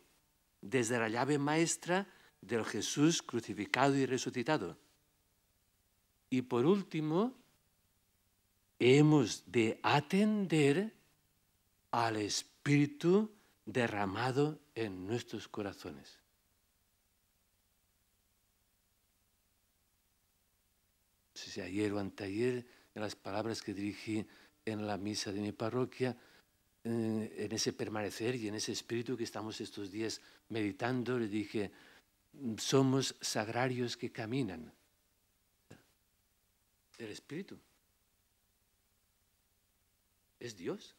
desde la llave maestra del Jesús crucificado y resucitado. Y por último, hemos de atender al Espíritu derramado en nuestros corazones. Ayer o anteayer, en las palabras que dirigí en la misa de mi parroquia, eh, en ese permanecer y en ese espíritu que estamos estos días meditando, le dije, somos sagrarios que caminan. El espíritu. Es Dios.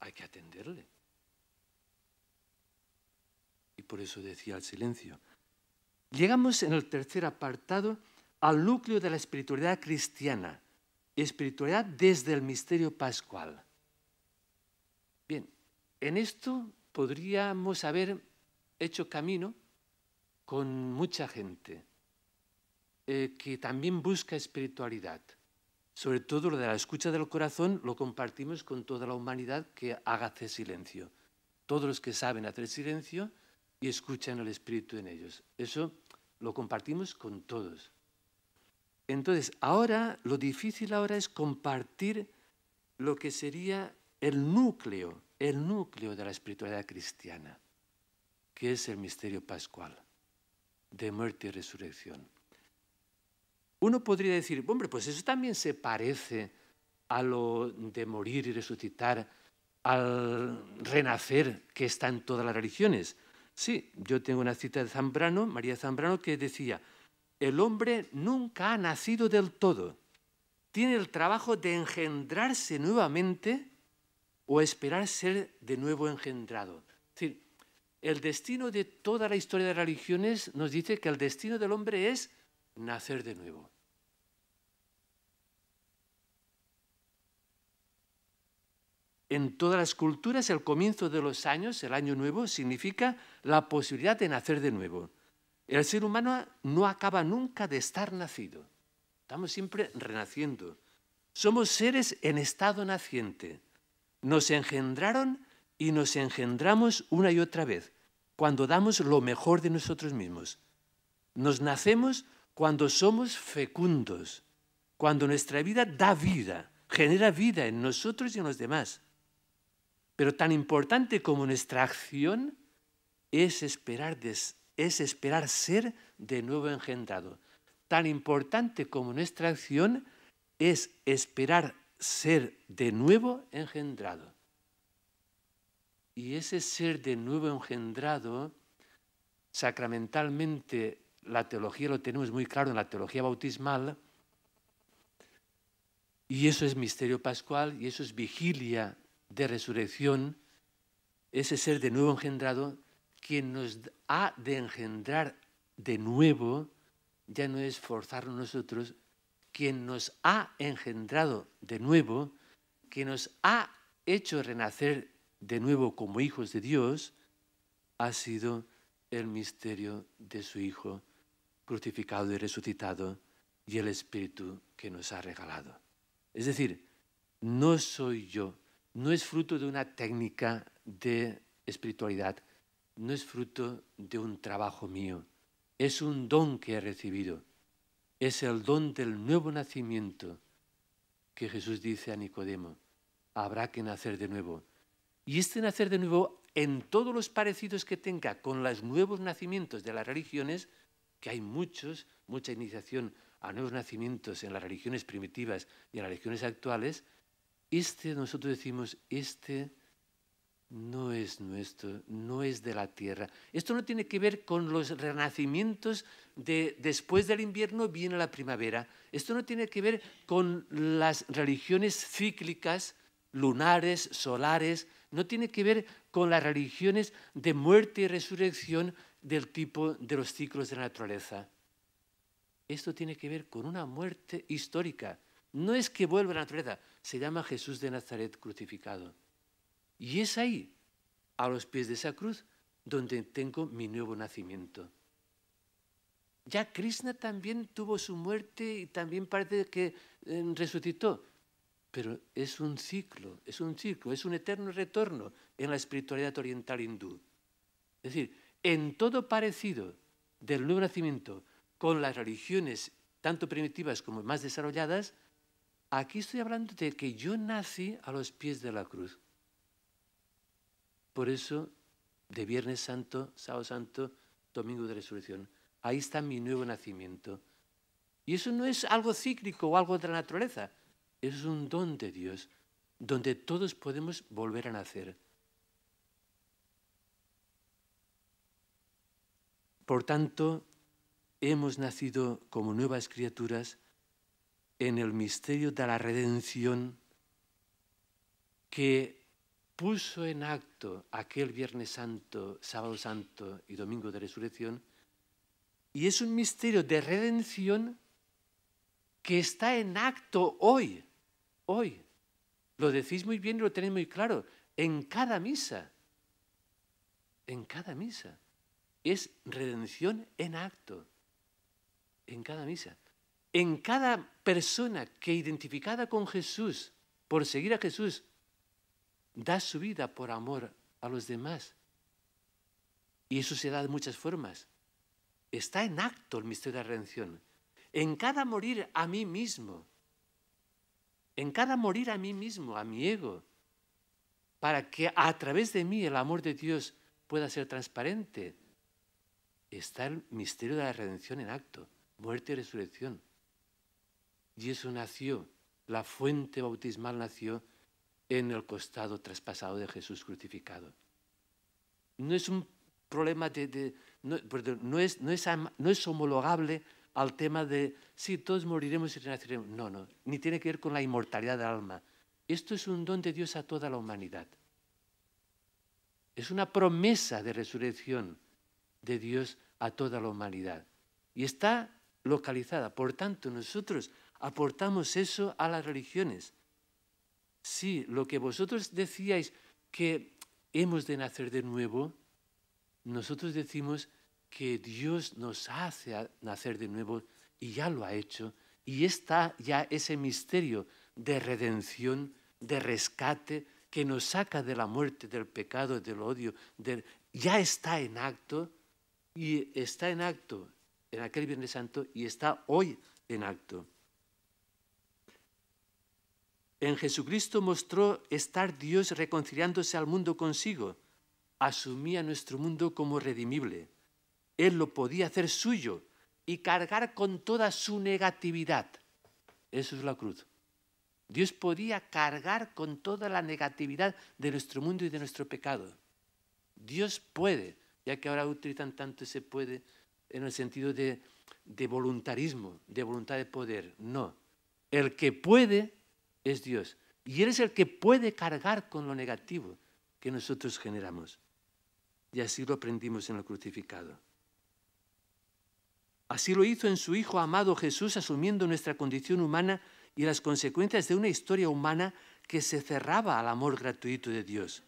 Hay que atenderle. Y por eso decía el silencio. Llegamos en el tercer apartado al núcleo de la espiritualidad cristiana, espiritualidad desde el misterio pascual. Bien, en esto podríamos haber hecho camino con mucha gente eh, que también busca espiritualidad. Sobre todo lo de la escucha del corazón lo compartimos con toda la humanidad que haga hacer silencio. Todos los que saben hacer silencio y escuchan el Espíritu en ellos. Eso lo compartimos con todos. Entonces, ahora lo difícil ahora es compartir lo que sería el núcleo, el núcleo de la espiritualidad cristiana, que es el misterio pascual de muerte y resurrección. Uno podría decir, hombre, pues eso también se parece a lo de morir y resucitar, al renacer que está en todas las religiones. Sí, yo tengo una cita de Zambrano, María Zambrano, que decía, el hombre nunca ha nacido del todo. Tiene el trabajo de engendrarse nuevamente o esperar ser de nuevo engendrado. Es decir, el destino de toda la historia de las religiones nos dice que el destino del hombre es nacer de nuevo. En todas las culturas el comienzo de los años, el año nuevo, significa la posibilidad de nacer de nuevo. El ser humano no acaba nunca de estar nacido. Estamos siempre renaciendo. Somos seres en estado naciente. Nos engendraron y nos engendramos una y otra vez, cuando damos lo mejor de nosotros mismos. Nos nacemos cuando somos fecundos, cuando nuestra vida da vida, genera vida en nosotros y en los demás. Pero tan importante como nuestra acción es esperar, es esperar ser de nuevo engendrado. Tan importante como nuestra acción es esperar ser de nuevo engendrado. Y ese ser de nuevo engendrado, sacramentalmente, la teología lo tenemos muy claro en la teología bautismal, y eso es misterio pascual, y eso es vigilia de resurrección, ese ser de nuevo engendrado, quien nos ha de engendrar de nuevo, ya no es forzarnos nosotros, quien nos ha engendrado de nuevo, quien nos ha hecho renacer de nuevo como hijos de Dios, ha sido el misterio de su Hijo crucificado y resucitado y el Espíritu que nos ha regalado. Es decir, no soy yo, no es fruto de una técnica de espiritualidad, no es fruto de un trabajo mío, es un don que he recibido, es el don del nuevo nacimiento que Jesús dice a Nicodemo, habrá que nacer de nuevo. Y este nacer de nuevo, en todos los parecidos que tenga con los nuevos nacimientos de las religiones, que hay muchos, mucha iniciación a nuevos nacimientos en las religiones primitivas y en las religiones actuales, este, nosotros decimos, este no es nuestro, no es de la tierra. Esto no tiene que ver con los renacimientos de después del invierno viene la primavera. Esto no tiene que ver con las religiones cíclicas, lunares, solares. No tiene que ver con las religiones de muerte y resurrección del tipo de los ciclos de la naturaleza. Esto tiene que ver con una muerte histórica. No es que vuelva la naturaleza, se llama Jesús de Nazaret crucificado. Y es ahí, a los pies de esa cruz, donde tengo mi nuevo nacimiento. Ya Krishna también tuvo su muerte y también parece que eh, resucitó, pero es un ciclo, es un ciclo, es un eterno retorno en la espiritualidad oriental hindú. Es decir, en todo parecido del nuevo nacimiento con las religiones tanto primitivas como más desarrolladas, aquí estoy hablando de que yo nací a los pies de la cruz. Por eso, de Viernes Santo, Sábado Santo, Domingo de Resurrección, ahí está mi nuevo nacimiento. Y eso no es algo cíclico o algo de la naturaleza, es un don de Dios, donde todos podemos volver a nacer. Por tanto, hemos nacido como nuevas criaturas en el misterio de la redención que puso en acto aquel Viernes Santo, Sábado Santo y Domingo de Resurrección, y es un misterio de redención que está en acto hoy, hoy. Lo decís muy bien y lo tenéis muy claro, en cada misa, en cada misa. Es redención en acto, en cada misa. En cada persona que identificada con Jesús, por seguir a Jesús, da su vida por amor a los demás. Y eso se da de muchas formas. Está en acto el misterio de la redención. En cada morir a mí mismo, en cada morir a mí mismo, a mi ego, para que a través de mí el amor de Dios pueda ser transparente, está el misterio de la redención en acto, muerte y resurrección. Y eso nació, la fuente bautismal nació en el costado traspasado de Jesús crucificado. No es un problema de... no, es, no, es, no es homologable al tema de, sí, todos moriremos y renaceremos. No, no, ni tiene que ver con la inmortalidad del alma. Esto es un don de Dios a toda la humanidad. Es una promesa de resurrección de Dios a toda la humanidad. Y está localizada. Por tanto, nosotros aportamos eso a las religiones. Sí, lo que vosotros decíais que hemos de nacer de nuevo, nosotros decimos que Dios nos hace nacer de nuevo y ya lo ha hecho. Y está ya ese misterio de redención, de rescate, que nos saca de la muerte, del pecado, del odio, ya está en acto y está en acto en aquel Viernes Santo y está hoy en acto. En Jesucristo mostró estar Dios reconciliándose al mundo consigo. Asumía nuestro mundo como redimible. Él lo podía hacer suyo y cargar con toda su negatividad. Eso es la cruz. Dios podía cargar con toda la negatividad de nuestro mundo y de nuestro pecado. Dios puede, ya que ahora utilizan tanto ese puede en el sentido de, de voluntarismo, de voluntad de poder. No. El que puede es Dios. Y Él es el que puede cargar con lo negativo que nosotros generamos. Y así lo aprendimos en el crucificado. Así lo hizo en su Hijo amado Jesús, asumiendo nuestra condición humana y las consecuencias de una historia humana que se cerraba al amor gratuito de Dios.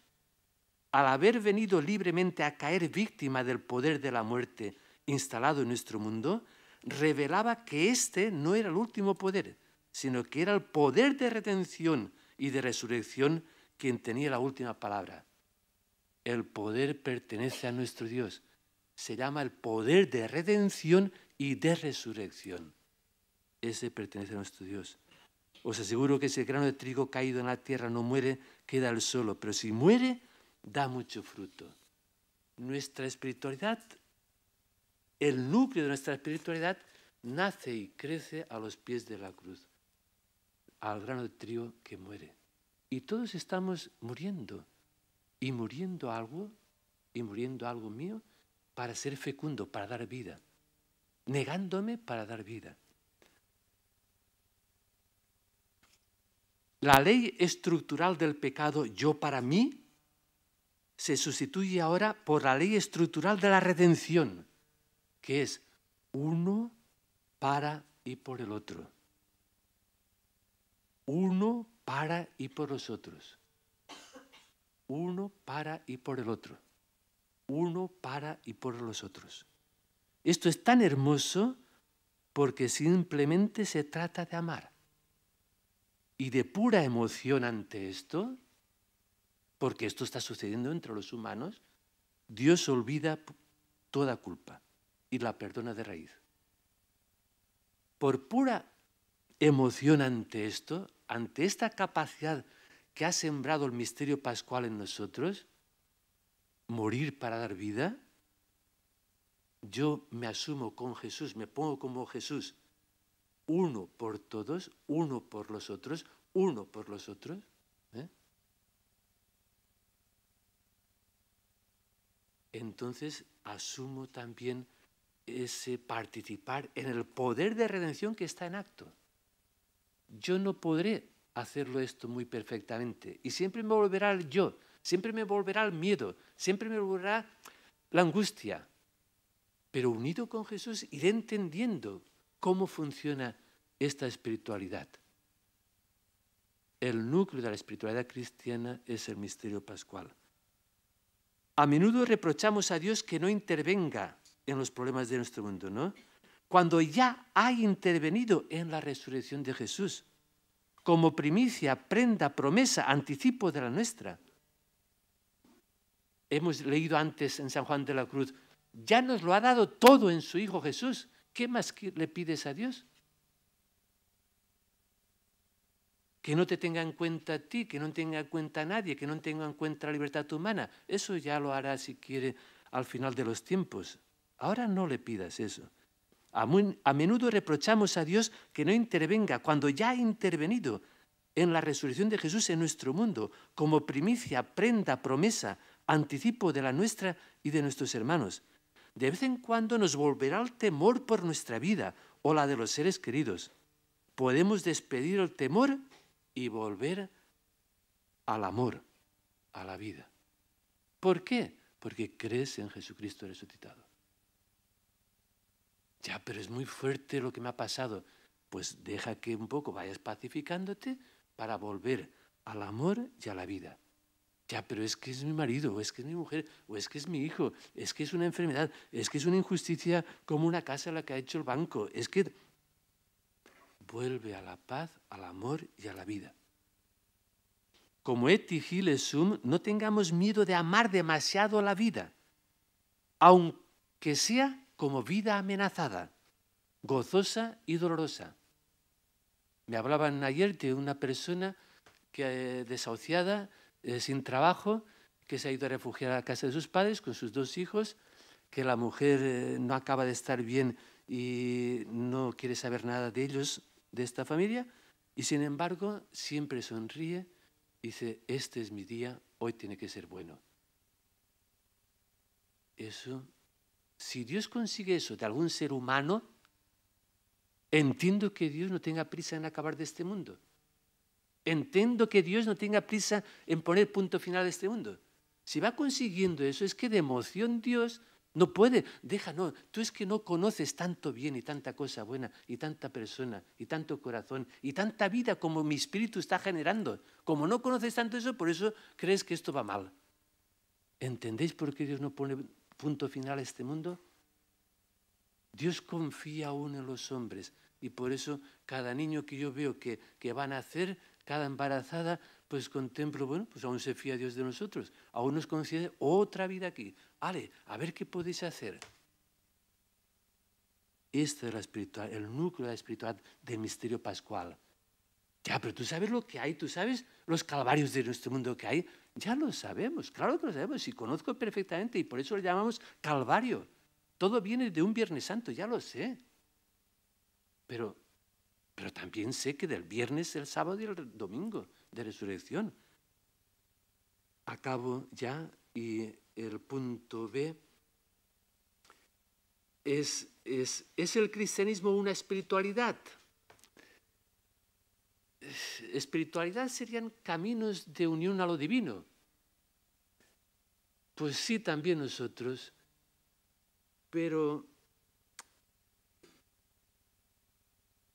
Al haber venido libremente a caer víctima del poder de la muerte instalado en nuestro mundo, revelaba que este no era el último poder, sino que era el poder de redención y de resurrección quien tenía la última palabra. El poder pertenece a nuestro Dios. Se llama el poder de redención y de resurrección. Ese pertenece a nuestro Dios. Os aseguro que si el grano de trigo caído en la tierra no muere, queda el solo, pero si muere, da mucho fruto. Nuestra espiritualidad, el núcleo de nuestra espiritualidad, nace y crece a los pies de la cruz al grano de trigo que muere. Y todos estamos muriendo. Y muriendo algo, y muriendo algo mío, para ser fecundo, para dar vida. Negándome para dar vida. La ley estructural del pecado, yo para mí, se sustituye ahora por la ley estructural de la redención, que es uno para y por el otro uno para y por los otros. Uno para y por el otro. Uno para y por los otros. Esto es tan hermoso porque simplemente se trata de amar. Y de pura emoción ante esto, porque esto está sucediendo entre los humanos, Dios olvida toda culpa y la perdona de raíz. por pura emoción ante esto, ante esta capacidad que ha sembrado el misterio pascual en nosotros, morir para dar vida, yo me asumo con Jesús, me pongo como Jesús, uno por todos, uno por los otros, uno por los otros. ¿eh? Entonces asumo también ese participar en el poder de redención que está en acto. Yo no podré hacerlo esto muy perfectamente y siempre me volverá el yo, siempre me volverá el miedo, siempre me volverá la angustia. Pero unido con Jesús iré entendiendo cómo funciona esta espiritualidad. El núcleo de la espiritualidad cristiana es el misterio pascual. A menudo reprochamos a Dios que no intervenga en los problemas de nuestro mundo, ¿no? Cuando ya ha intervenido en la resurrección de Jesús, como primicia, prenda, promesa, anticipo de la nuestra. Hemos leído antes en San Juan de la Cruz, ya nos lo ha dado todo en su Hijo Jesús. ¿Qué más le pides a Dios? que no te tenga en cuenta a ti, que no tenga en cuenta a nadie, que no tenga en cuenta la libertad humana. Eso ya lo hará si quiere al final de los tiempos. Ahora no le pidas eso. A, menudo reprochamos a Dios que no intervenga cuando ya ha intervenido en la resurrección de Jesús en nuestro mundo, como primicia, prenda, promesa, anticipo de la nuestra y de nuestros hermanos. De vez en cuando nos volverá el temor por nuestra vida o la de los seres queridos. Podemos despedir el temor y volver al amor, a la vida. ¿Por qué? Porque crees en Jesucristo resucitado. Ya, pero es muy fuerte lo que me ha pasado. Pues deja que un poco vayas pacificándote para volver al amor y a la vida. Ya, pero es que es mi marido, o es que es mi mujer, o es que es mi hijo, es que es una enfermedad, es que es una injusticia como una casa la que ha hecho el banco, es que vuelve a la paz, al amor y a la vida. Como Eti Sum, no tengamos miedo de amar demasiado la vida, aunque sea como vida amenazada, gozosa y dolorosa. Me hablaban ayer de una persona que, eh, desahuciada, eh, sin trabajo, que se ha ido a refugiar a la casa de sus padres con sus dos hijos, que la mujer eh, no acaba de estar bien y no quiere saber nada de ellos de esta familia y sin embargo siempre sonríe y dice, este es mi día, hoy tiene que ser bueno. Eso, si Dios consigue eso de algún ser humano, entiendo que Dios no tenga prisa en acabar de este mundo. Entiendo que Dios no tenga prisa en poner punto final a este mundo. Si va consiguiendo eso, es que de emoción Dios no puede, deja, no, tú es que no conoces tanto bien y tanta cosa buena y tanta persona y tanto corazón y tanta vida como mi espíritu está generando. Como no conoces tanto eso, por eso crees que esto va mal. ¿Entendéis por qué Dios no pone punto final a este mundo? Dios confía aún en los hombres y por eso cada niño que yo veo que, que va a nacer, cada embarazada, pues contemplo, bueno, pues aún se fía Dios de nosotros, aún nos concede otra vida aquí. Ale, a ver qué podéis hacer. Este es la espiritual, el núcleo de la espiritualidad del misterio pascual. Ya, pero tú sabes lo que hay, tú sabes los calvarios de nuestro mundo que hay. Ya lo sabemos, claro que lo sabemos, y conozco perfectamente, y por eso lo llamamos calvario. Todo viene de un Viernes Santo, ya lo sé. Pero, pero también sé que del viernes, el sábado y el domingo de resurrección. Acabo ya y el punto B es, es, ¿es el cristianismo una espiritualidad? Espiritualidad serían caminos de unión a lo divino. Pues sí, también nosotros, pero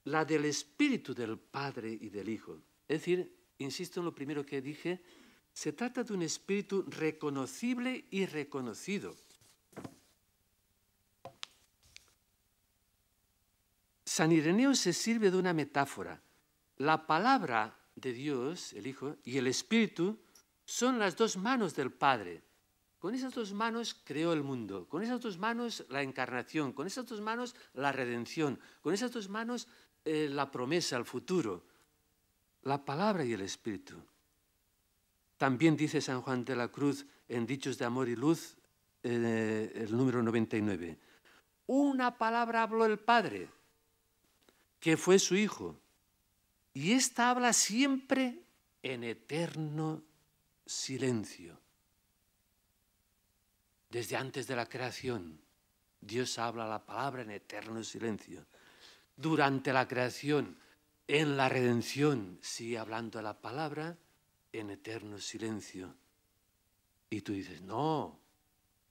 la del Espíritu del Padre y del Hijo. Es decir, insisto en lo primero que dije, se trata de un espíritu reconocible y reconocido. San Ireneo se sirve de una metáfora. La palabra de Dios, el Hijo, y el Espíritu son las dos manos del Padre. Con esas dos manos creó el mundo, con esas dos manos la encarnación, con esas dos manos la redención, con esas dos manos eh, la promesa, el futuro, la palabra y el espíritu. También dice San Juan de la Cruz en Dichos de Amor y Luz, eh, el número 99, una palabra habló el Padre, que fue su Hijo, y ésta habla siempre en eterno silencio. Desde antes de la creación, Dios habla la palabra en eterno silencio. Durante la creación, en la redención, sigue hablando la palabra en eterno silencio. Y tú dices, no,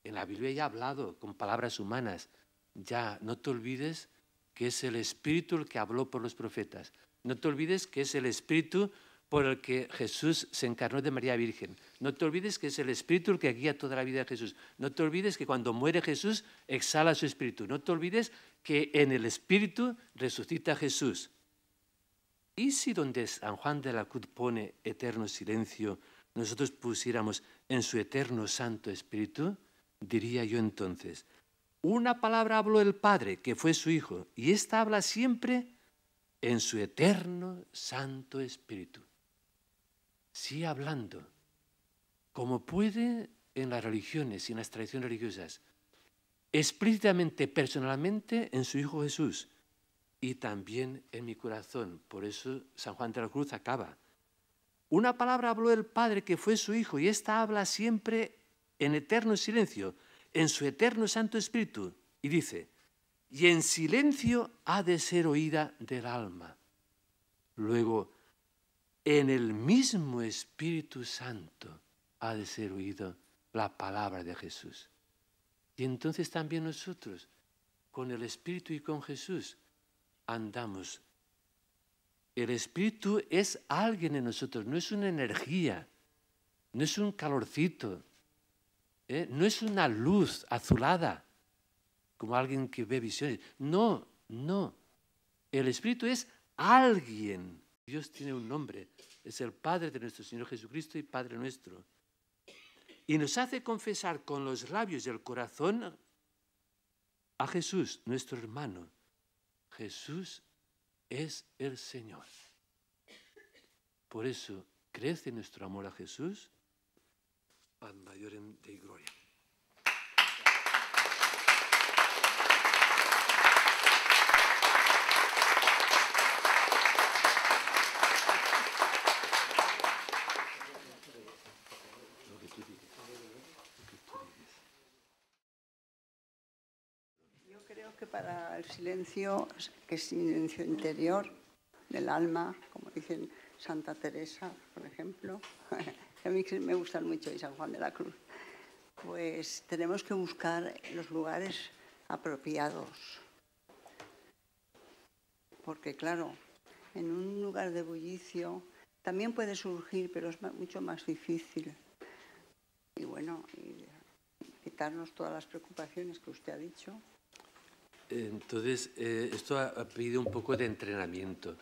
en la Biblia ya ha hablado con palabras humanas. Ya, no te olvides que es el Espíritu el que habló por los profetas. No te olvides que es el Espíritu por el que Jesús se encarnó de María Virgen. No te olvides que es el Espíritu el que guía toda la vida de Jesús. No te olvides que cuando muere Jesús exhala su Espíritu. No te olvides que en el Espíritu resucita Jesús. ¿Y si donde San Juan de la Cruz pone eterno silencio, nosotros pusiéramos en su eterno Santo Espíritu? Diría yo entonces, una palabra habló el Padre, que fue su Hijo, y ésta habla siempre en su eterno Santo Espíritu sigue hablando, como puede en las religiones y en las tradiciones religiosas, explícitamente, personalmente en su Hijo Jesús y también en mi corazón. Por eso San Juan de la Cruz acaba. Una palabra habló el Padre que fue su Hijo y ésta habla siempre en eterno silencio, en su eterno Santo Espíritu. Y dice, y en silencio ha de ser oída del alma. Luego, en el mismo Espíritu Santo ha de ser oído la palabra de Jesús. Y entonces también nosotros, con el Espíritu y con Jesús, andamos. El Espíritu es alguien en nosotros, no es una energía, no es un calorcito, ¿eh? no es una luz azulada, como alguien que ve visiones. No, no. El Espíritu es alguien Dios tiene un nombre, es el Padre de nuestro Señor Jesucristo y Padre nuestro. Y nos hace confesar con los labios y el corazón a Jesús, nuestro hermano. Jesús es el Señor. Por eso, crece nuestro amor a Jesús, de gloria. Para el silencio, que es silencio interior del alma, como dicen Santa Teresa, por ejemplo, a mí me gustan mucho y San Juan de la Cruz, pues tenemos que buscar los lugares apropiados. Porque claro, en un lugar de bullicio también puede surgir, pero es mucho más difícil. Y bueno, quitarnos todas las preocupaciones que usted ha dicho. Entonces, eh, esto ha, pedido un poco de entrenamiento.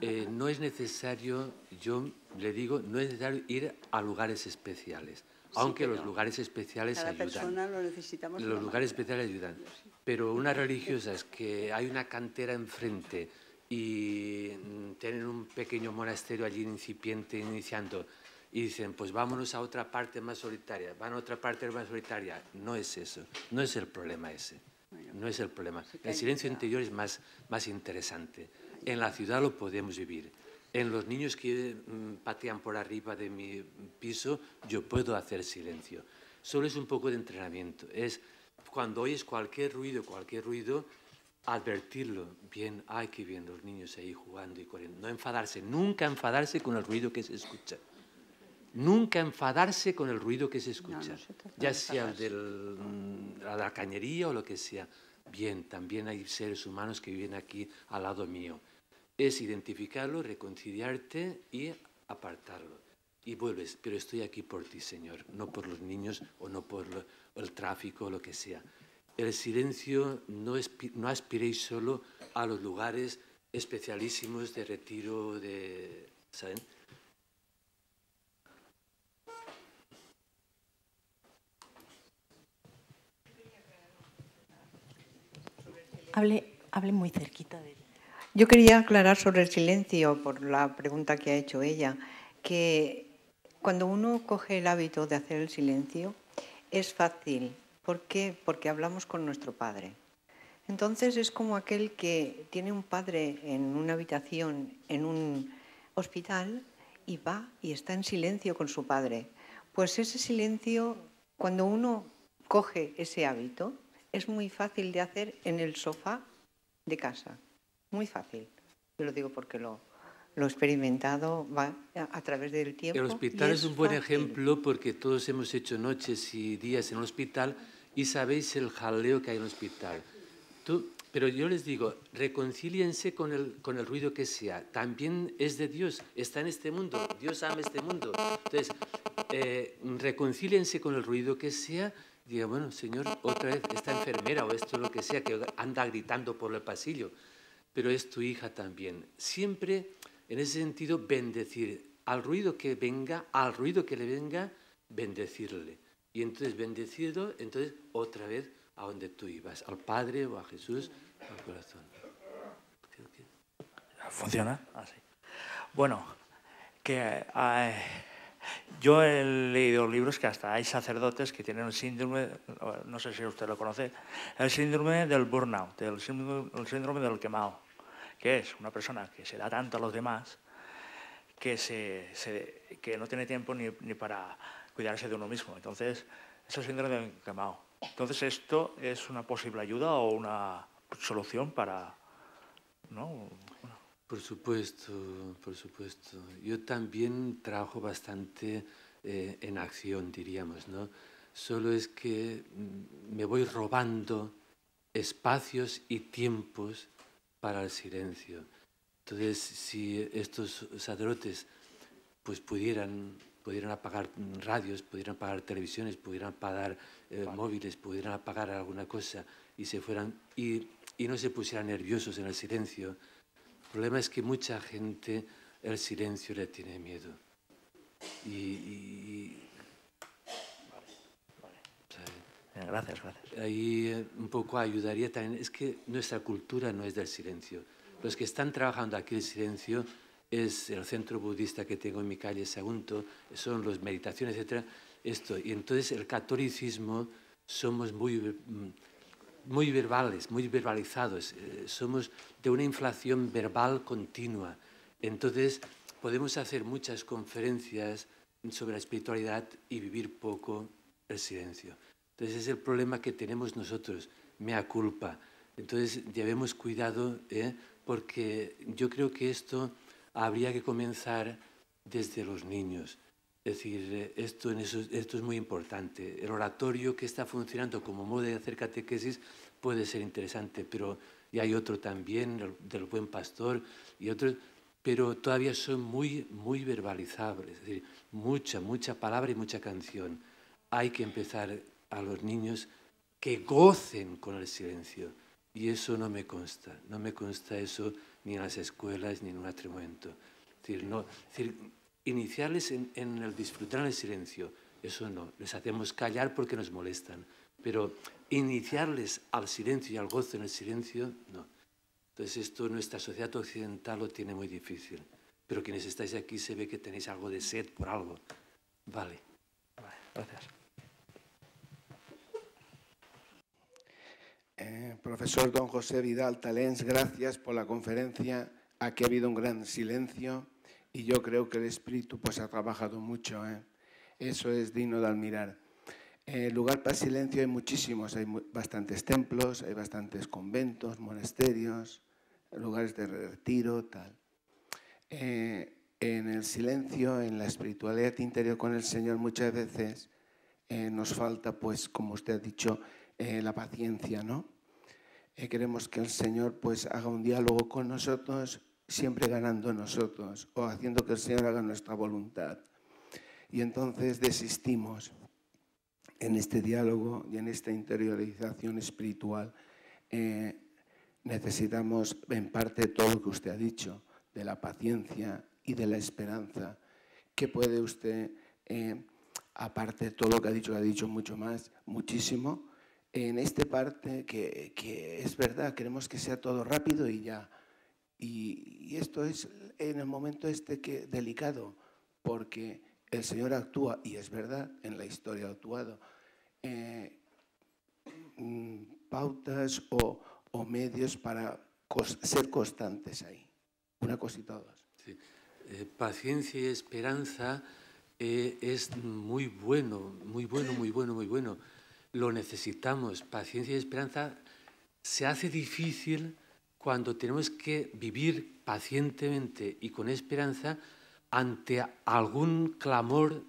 Eh, no es necesario, yo le digo, no es necesario ir a lugares especiales, aunque los lugares especiales cada ayudan. Persona lo necesitamos los lugares especiales ayudan. Pero unas religiosas que hay una cantera enfrente y mm, tienen un pequeño monasterio allí incipiente, iniciando, y dicen, pues vámonos a otra parte más solitaria, van a otra parte más solitaria. No es eso, no es el problema ese. No es el problema. El silencio interior es más, más interesante. En la ciudad lo podemos vivir. En los niños que mm, patean por arriba de mi piso, yo puedo hacer silencio. Solo es un poco de entrenamiento. Es cuando oyes cualquier ruido, cualquier ruido, advertirlo. Bien, ay, qué bien, los niños ahí jugando y corriendo. No enfadarse, nunca enfadarse con el ruido que se escucha. Nunca enfadarse con el ruido que se escucha, ya sea de la cañería o lo que sea. Bien, también hay seres humanos que viven aquí al lado mío. Es identificarlo, reconciliarte y apartarlo. Y vuelves, pero estoy aquí por ti, Señor, no por los niños o no por el tráfico o lo que sea. El silencio no, no aspiréis solo a los lugares especialísimos de retiro, de, ¿saben? Hable, hable muy cerquita de él. Yo quería aclarar sobre el silencio, por la pregunta que ha hecho ella, que cuando uno coge el hábito de hacer el silencio, es fácil. ¿Por qué? Porque hablamos con nuestro padre. Entonces es como aquel que tiene un padre en una habitación, en un hospital, y va y está en silencio con su padre. Pues ese silencio, cuando uno coge ese hábito, es muy fácil de hacer en el sofá de casa. Muy fácil. Yo lo digo porque lo, lo he experimentado va a través del tiempo. El hospital es, un buen ejemplo porque todos hemos hecho noches y días en el hospital y sabéis el jaleo que hay en el hospital. Tú, pero yo les digo, reconcíliense con el, con el ruido que sea. También es de Dios, está en este mundo. Dios ama este mundo. Entonces, eh, reconcíliense con el ruido que sea. Diga, bueno, Señor, otra vez esta enfermera o esto lo que sea que anda gritando por el pasillo. Pero es tu hija también. Siempre, en ese sentido, bendecir. Al ruido que venga, al ruido que le venga, bendecirle. Y entonces, bendecido, entonces otra vez a donde tú ibas, al Padre o a Jesús al corazón. ¿Funciona? Ah, sí. Bueno, que eh, yo he leído libros que hasta hay sacerdotes que tienen el síndrome, no sé si usted lo conoce, el síndrome del burnout, el síndrome, el síndrome del quemado, que es una persona que se da tanto a los demás que, se, se, que no tiene tiempo ni, ni para cuidarse de uno mismo. Entonces, es el síndrome del quemado. Entonces, ¿esto es una posible ayuda o una solución para... ¿no? Por supuesto, por supuesto. Yo también trabajo bastante eh, en acción, diríamos, ¿no? Solo es que mm, me voy robando espacios y tiempos para el silencio. Entonces, si estos sacerdotes pues pudieran, pudieran apagar radios, pudieran apagar televisiones, pudieran apagar eh, móviles, pudieran apagar alguna cosa y se fueran y, y, no se pusieran nerviosos en el silencio. El problema es que mucha gente el silencio le tiene miedo. Y, y vale, Gracias, gracias. Ahí eh, un poco ayudaría también. Es que nuestra cultura no es del silencio. Los que están trabajando aquí el silencio es el centro budista que tengo en mi calle Sagunto, son las meditaciones, etcétera esto. Y entonces el catolicismo somos muy, mm, muy verbales, muy verbalizados, eh, somos de una inflación verbal continua. Entonces podemos hacer muchas conferencias sobre la espiritualidad y vivir poco el silencio. Entonces es el problema que tenemos nosotros, mea culpa. Entonces debemos cuidado ¿eh? porque yo creo que esto habría que comenzar desde los niños. Es decir, eh, esto, en eso, esto es muy importante. El oratorio que está funcionando como modo de hacer catequesis puede ser interesante, pero y hay otro también, el, del buen pastor, y otros, pero todavía son muy, muy verbalizables. Es decir, mucha, mucha palabra y mucha canción. Hay que empezar a los niños que gocen con el silencio. Y eso no me consta, no me consta eso ni en las escuelas ni en un matrimonio. Es decir, no, es decir, iniciarles en, en el disfrutar en el silencio, eso no, les hacemos callar porque nos molestan, pero iniciarles al silencio y al gozo en el silencio, no. Entonces esto nuestra sociedad occidental lo tiene muy difícil, pero quienes estáis aquí se ve que tenéis algo de sed por algo. Vale. vale gracias. Eh, profesor don José Vidal Talens, gracias por la conferencia. Aquí ha habido un gran silencio y yo creo que el espíritu pues ha trabajado mucho. ¿eh? Eso es digno de admirar. Eh, lugar para silencio hay muchísimos, hay bastantes templos, hay bastantes conventos, monasterios, lugares de retiro, tal. Eh, en el silencio, en la espiritualidad interior con el Señor muchas veces eh, nos falta, pues, como usted ha dicho, eh, la paciencia, ¿no? Eh, queremos que el Señor pues haga un diálogo con nosotros siempre ganando nosotros o haciendo que el Señor haga nuestra voluntad. Y entonces desistimos en este diálogo y en esta interiorización espiritual. Eh, necesitamos en parte todo lo que usted ha dicho, de la paciencia y de la esperanza. ¿Qué puede usted, eh, aparte de todo lo que ha dicho, ha dicho mucho más, muchísimo, en esta parte que, que, es verdad, queremos que sea todo rápido y ya. Y, y, esto es en el momento este que delicado, porque el Señor actúa, y es verdad, en la historia ha actuado, eh, mm, pautas o, o, medios para cos, ser constantes ahí. Una cosita o dos. Eh, paciencia y esperanza eh, es muy bueno, muy bueno, muy bueno, muy bueno lo necesitamos. Paciencia y esperanza se hace difícil cuando tenemos que vivir pacientemente y con esperanza ante algún clamor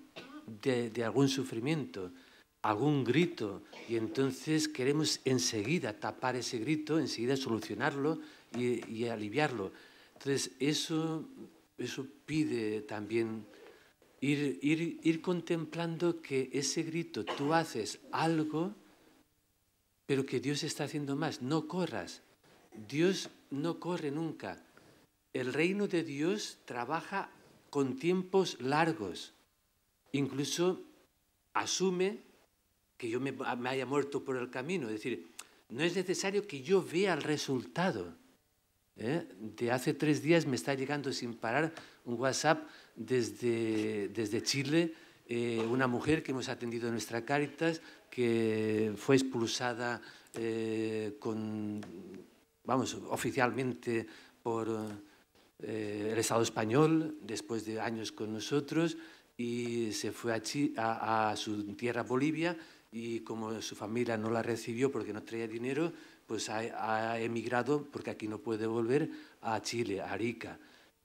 de, de algún sufrimiento, algún grito, y entonces queremos enseguida tapar ese grito, enseguida solucionarlo y, y aliviarlo. Entonces, eso, eso pide también ir, ir, ir contemplando que ese grito, tú haces algo, pero que Dios está haciendo más. No corras. Dios no corre nunca. El reino de Dios trabaja con tiempos largos. Incluso asume que yo me, me, haya muerto por el camino. Es decir, no es necesario que yo vea el resultado. ¿eh? De hace tres días me está llegando sin parar un WhatsApp desde, desde Chile, eh, una mujer que hemos atendido en nuestra Cáritas, que fue expulsada eh, con, vamos, oficialmente por eh, el Estado español después de años con nosotros y se fue a, a, a su tierra Bolivia y como su familia no la recibió porque no traía dinero, pues ha, ha, emigrado, porque aquí no puede volver, a Chile, a Arica.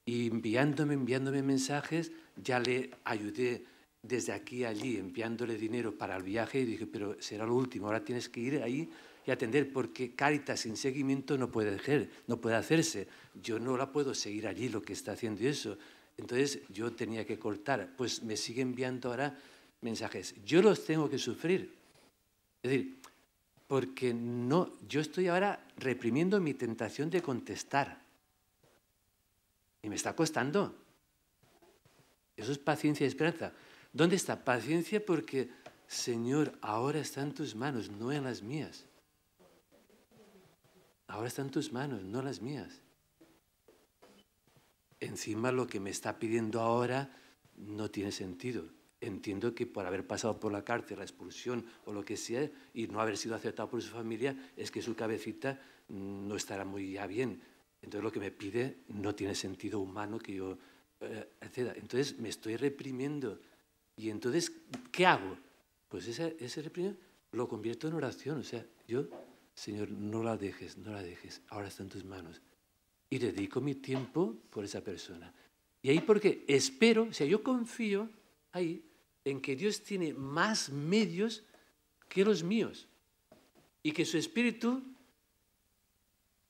Y enviándome, enviándome mensajes, ya le ayudé desde aquí allí, enviándole dinero para el viaje y dije, pero será lo último, ahora tienes que ir ahí y atender, porque Caritas sin seguimiento no puede, hacer, no puede hacerse. Yo no la puedo seguir allí lo que está haciendo eso. Entonces yo tenía que cortar. Pues me sigue enviando ahora mensajes. Yo los tengo que sufrir. Es decir, porque no, yo estoy ahora reprimiendo mi tentación de contestar. Y me está costando. Eso es paciencia y esperanza. ¿Dónde está? Paciencia porque, Señor, ahora está en tus manos, no en las mías. Ahora está en tus manos, no las mías. Encima lo que me está pidiendo ahora no tiene sentido. Entiendo que por haber pasado por la cárcel, la expulsión o lo que sea, y no haber sido aceptado por su familia, es que su cabecita no estará muy ya bien. Entonces lo que me pide no tiene sentido humano que yo eh, acceda. Entonces me estoy reprimiendo. Y entonces, ¿qué hago? Pues ese, ese reprimiendo lo convierto en oración. O sea, yo, Señor, no la dejes, no la dejes. Ahora está en tus manos. Y dedico mi tiempo por esa persona. Y ahí porque espero, o sea, yo confío ahí en que Dios tiene más medios que los míos. Y que su espíritu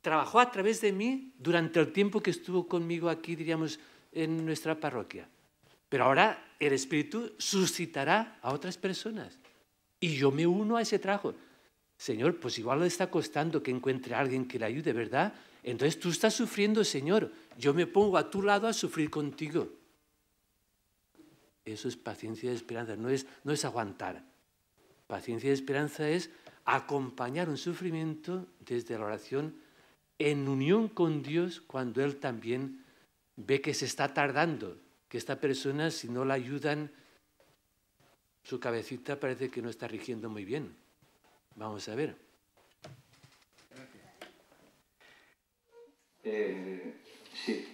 trabajó a través de mí durante el tiempo que estuvo conmigo aquí, diríamos, en nuestra parroquia. Pero ahora el Espíritu suscitará a otras personas. Y yo me uno a ese trabajo. Señor, pues igual le está costando que encuentre a alguien que le ayude, ¿verdad? Entonces tú estás sufriendo, Señor. Yo me pongo a tu lado a sufrir contigo. Eso es paciencia y esperanza, no es, no es aguantar. Paciencia y esperanza es acompañar un sufrimiento desde la oración en unión con Dios cuando Él también ve que se está tardando, que esta persona, si no la ayudan, su cabecita parece que no está rigiendo muy bien. Vamos a ver. Eh, sí,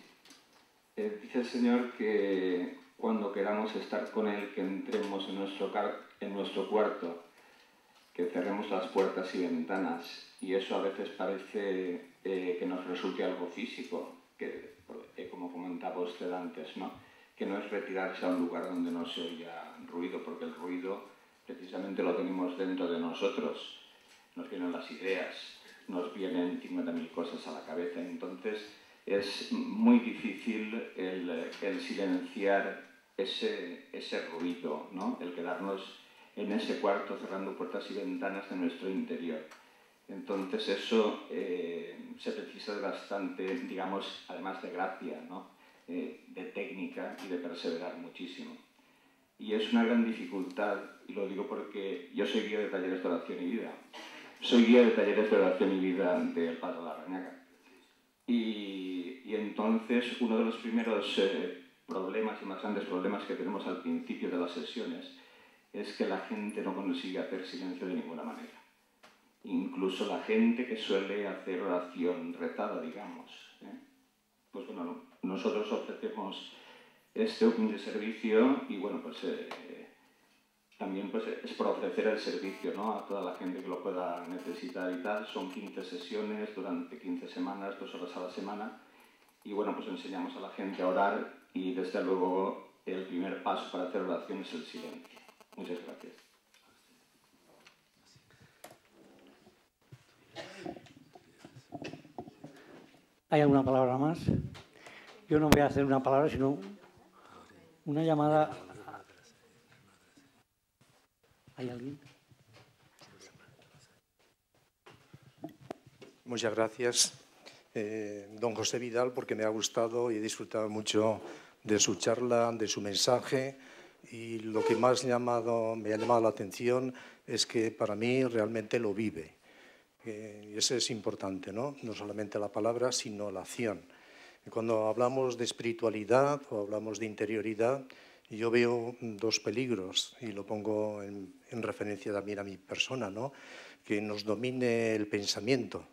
eh, dice el Señor que cuando queramos estar con Él, que entremos en nuestro, en nuestro cuarto, que cerremos las puertas y ventanas. Y eso a veces parece eh, que nos resulte algo físico, que, eh, como comentaba usted antes, ¿no? que no es retirarse a un lugar donde no se oiga ruido, porque el ruido precisamente lo tenemos dentro de nosotros. Nos vienen las ideas, nos vienen 50.000 cosas a la cabeza, entonces es muy difícil el, silenciar ese, ese ruido, ¿no? el quedarnos en ese cuarto cerrando puertas y ventanas de nuestro interior. Entonces eso eh, se precisa de bastante, digamos, además de gracia, ¿no? eh, de técnica y de perseverar muchísimo. Y es una gran dificultad, y lo digo porque yo soy guía de talleres de oración y vida, soy guía de talleres de oración y vida del Padre Larrañaga. Y, y entonces uno de los primeros eh, problemas y más grandes problemas que tenemos al principio de las sesiones es que la gente no consigue hacer silencio de ninguna manera. Incluso la gente que suele hacer oración rezada, digamos. ¿eh? Pues bueno, nosotros ofrecemos este humilde servicio y bueno, pues eh, también pues, es por ofrecer el servicio ¿no? a toda la gente que lo pueda necesitar y tal. Son 15 sesiones durante 15 semanas, dos horas a la semana. Y bueno, pues enseñamos a la gente a orar y desde luego el primer paso para hacer oración es el silencio. Muchas gracias. ¿Hay alguna palabra más? Yo no voy a hacer una palabra, sino una llamada ¿Hay alguien? Muchas gracias, eh, don José Vidal, porque me ha gustado y he disfrutado mucho de su charla, de su mensaje. Y lo que más me ha llamado la atención es que para mí realmente lo vive. Eh, y eso es importante, ¿no? No solamente la palabra, sino la acción. Cuando hablamos de espiritualidad o hablamos de interioridad, yo veo dos peligros, y lo pongo en, referencia también a mi persona, ¿no? que nos domine el pensamiento,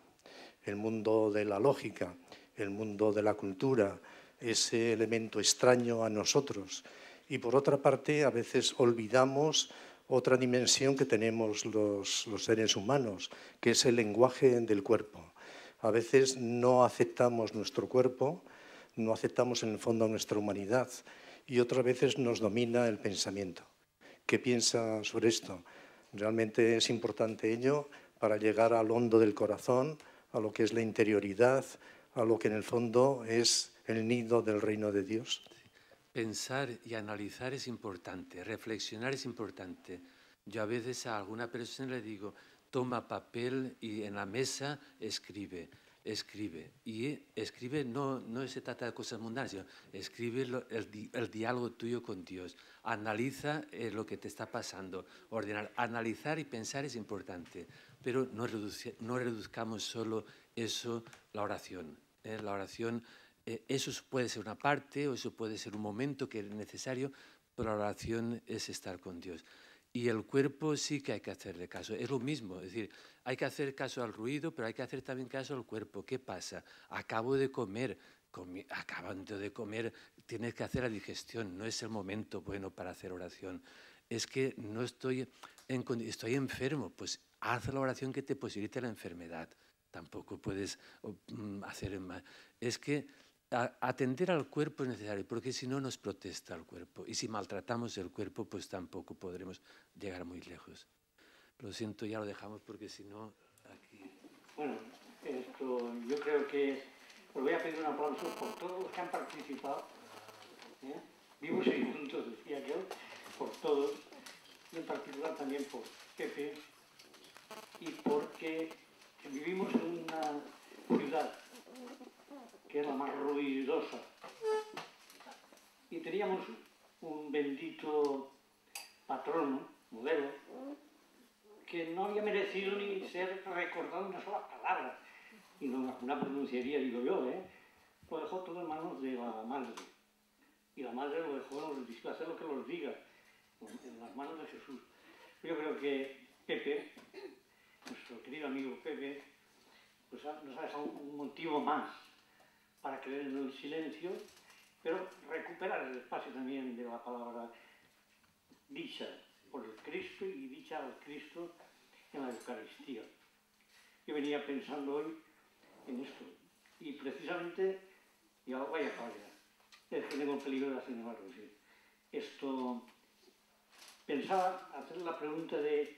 el mundo de la lógica, el mundo de la cultura, ese elemento extraño a nosotros. Y por otra parte, a veces olvidamos otra dimensión que tenemos los seres humanos, que es el lenguaje del cuerpo. A veces no aceptamos nuestro cuerpo, no aceptamos en el fondo nuestra humanidad y otras veces nos domina el pensamiento. ¿Qué piensa sobre esto? Realmente es importante ello para llegar al hondo del corazón, a lo que es la interioridad, a lo que en el fondo es el nido del reino de Dios. Pensar y analizar es importante, reflexionar es importante. Yo a veces a alguna persona le digo, toma papel y en la mesa escribe escribe. Y escribe no, no se trata de cosas mundanas, escribe el, diálogo tuyo con Dios. Analiza eh, lo que te está pasando. Ordenar, analizar y pensar es importante, pero no, no reduzcamos solo eso, la oración. ¿eh? La oración, eh, eso puede ser una parte o eso puede ser un momento que es necesario, pero la oración es estar con Dios. Y el cuerpo sí que hay que hacerle caso. Es lo mismo, es decir, hay que hacer caso al ruido, pero hay que hacer también caso al cuerpo. ¿Qué pasa? Acabo de comer, acabando de comer, tienes que hacer la digestión. No es el momento bueno para hacer oración. Es que no estoy, estoy enfermo, pues haz la oración que te posibilite la enfermedad. Tampoco puedes mm, hacer más. Es que atender al cuerpo es necesario, porque si no nos protesta el cuerpo. Y si maltratamos el cuerpo, pues tampoco podremos llegar muy lejos. Lo siento, ya lo dejamos porque si no, aquí... Bueno, esto, yo creo que os voy a pedir un aplauso por todos los que han participado. ¿eh? Vivos y juntos, decía yo, por todos, en particular también por Pepe, y porque vivimos en una ciudad que es la más ruidosa. Y teníamos un bendito patrono, modelo, que no había merecido ni ser recordado una sola palabra. Y no una pronunciaría, digo yo, ¿eh? Lo dejó todo en manos de la madre. Y la madre lo dejó, nos hacer lo que los diga, en las manos de Jesús. Yo creo que Pepe, nuestro querido amigo Pepe, pues nos ha dejado un motivo más para creer en el silencio, pero recuperar el espacio también de la palabra dicha por el Cristo y dicha al Cristo en la Eucaristía. Yo venía pensando hoy en esto y precisamente, ya vaya para es que tengo el peligro de hacer ¿sí? Esto, pensaba hacer la pregunta de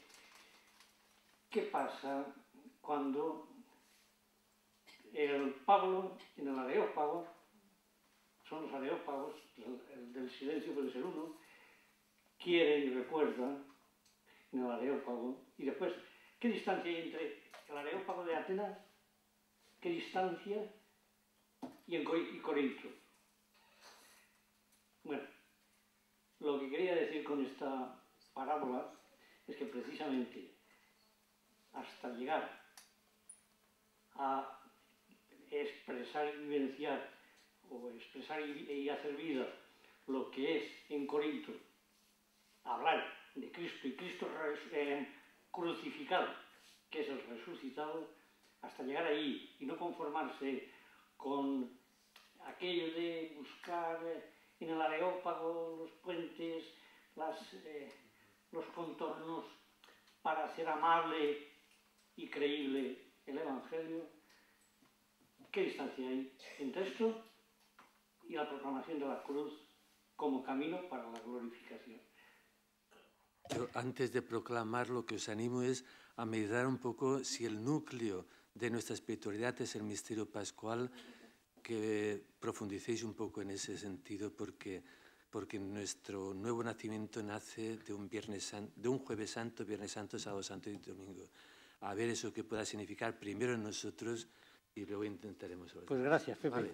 qué pasa cuando el Pablo, en el areópago, son los areópagos, el, del silencio puede ser uno, quiere y recuerda en el areópago. Y después, ¿qué distancia hay entre el areópago de Atenas? ¿Qué distancia? Y, en, y Corinto. Bueno, lo que quería decir con esta parábola es que precisamente hasta llegar a expresar y vivenciar o expresar y, hacer vida lo que es en Corinto hablar de Cristo y Cristo eh, crucificado, que es el resucitado, hasta llegar ahí y no conformarse con aquello de buscar eh, en el areópago los puentes, eh, los contornos para hacer amable y creíble el Evangelio, ¿qué distancia hay entre esto y la proclamación de la cruz como camino para la glorificación? Antes de proclamar, lo que os animo es a meditar un poco si el núcleo de nuestra espiritualidad es el misterio pascual, que profundicéis un poco en ese sentido, porque, porque nuestro nuevo nacimiento nace de un, viernes, de un jueves santo, viernes santo, sábado santo y domingo. A ver eso que pueda significar primero en nosotros y luego intentaremos. Pues gracias, Pepe.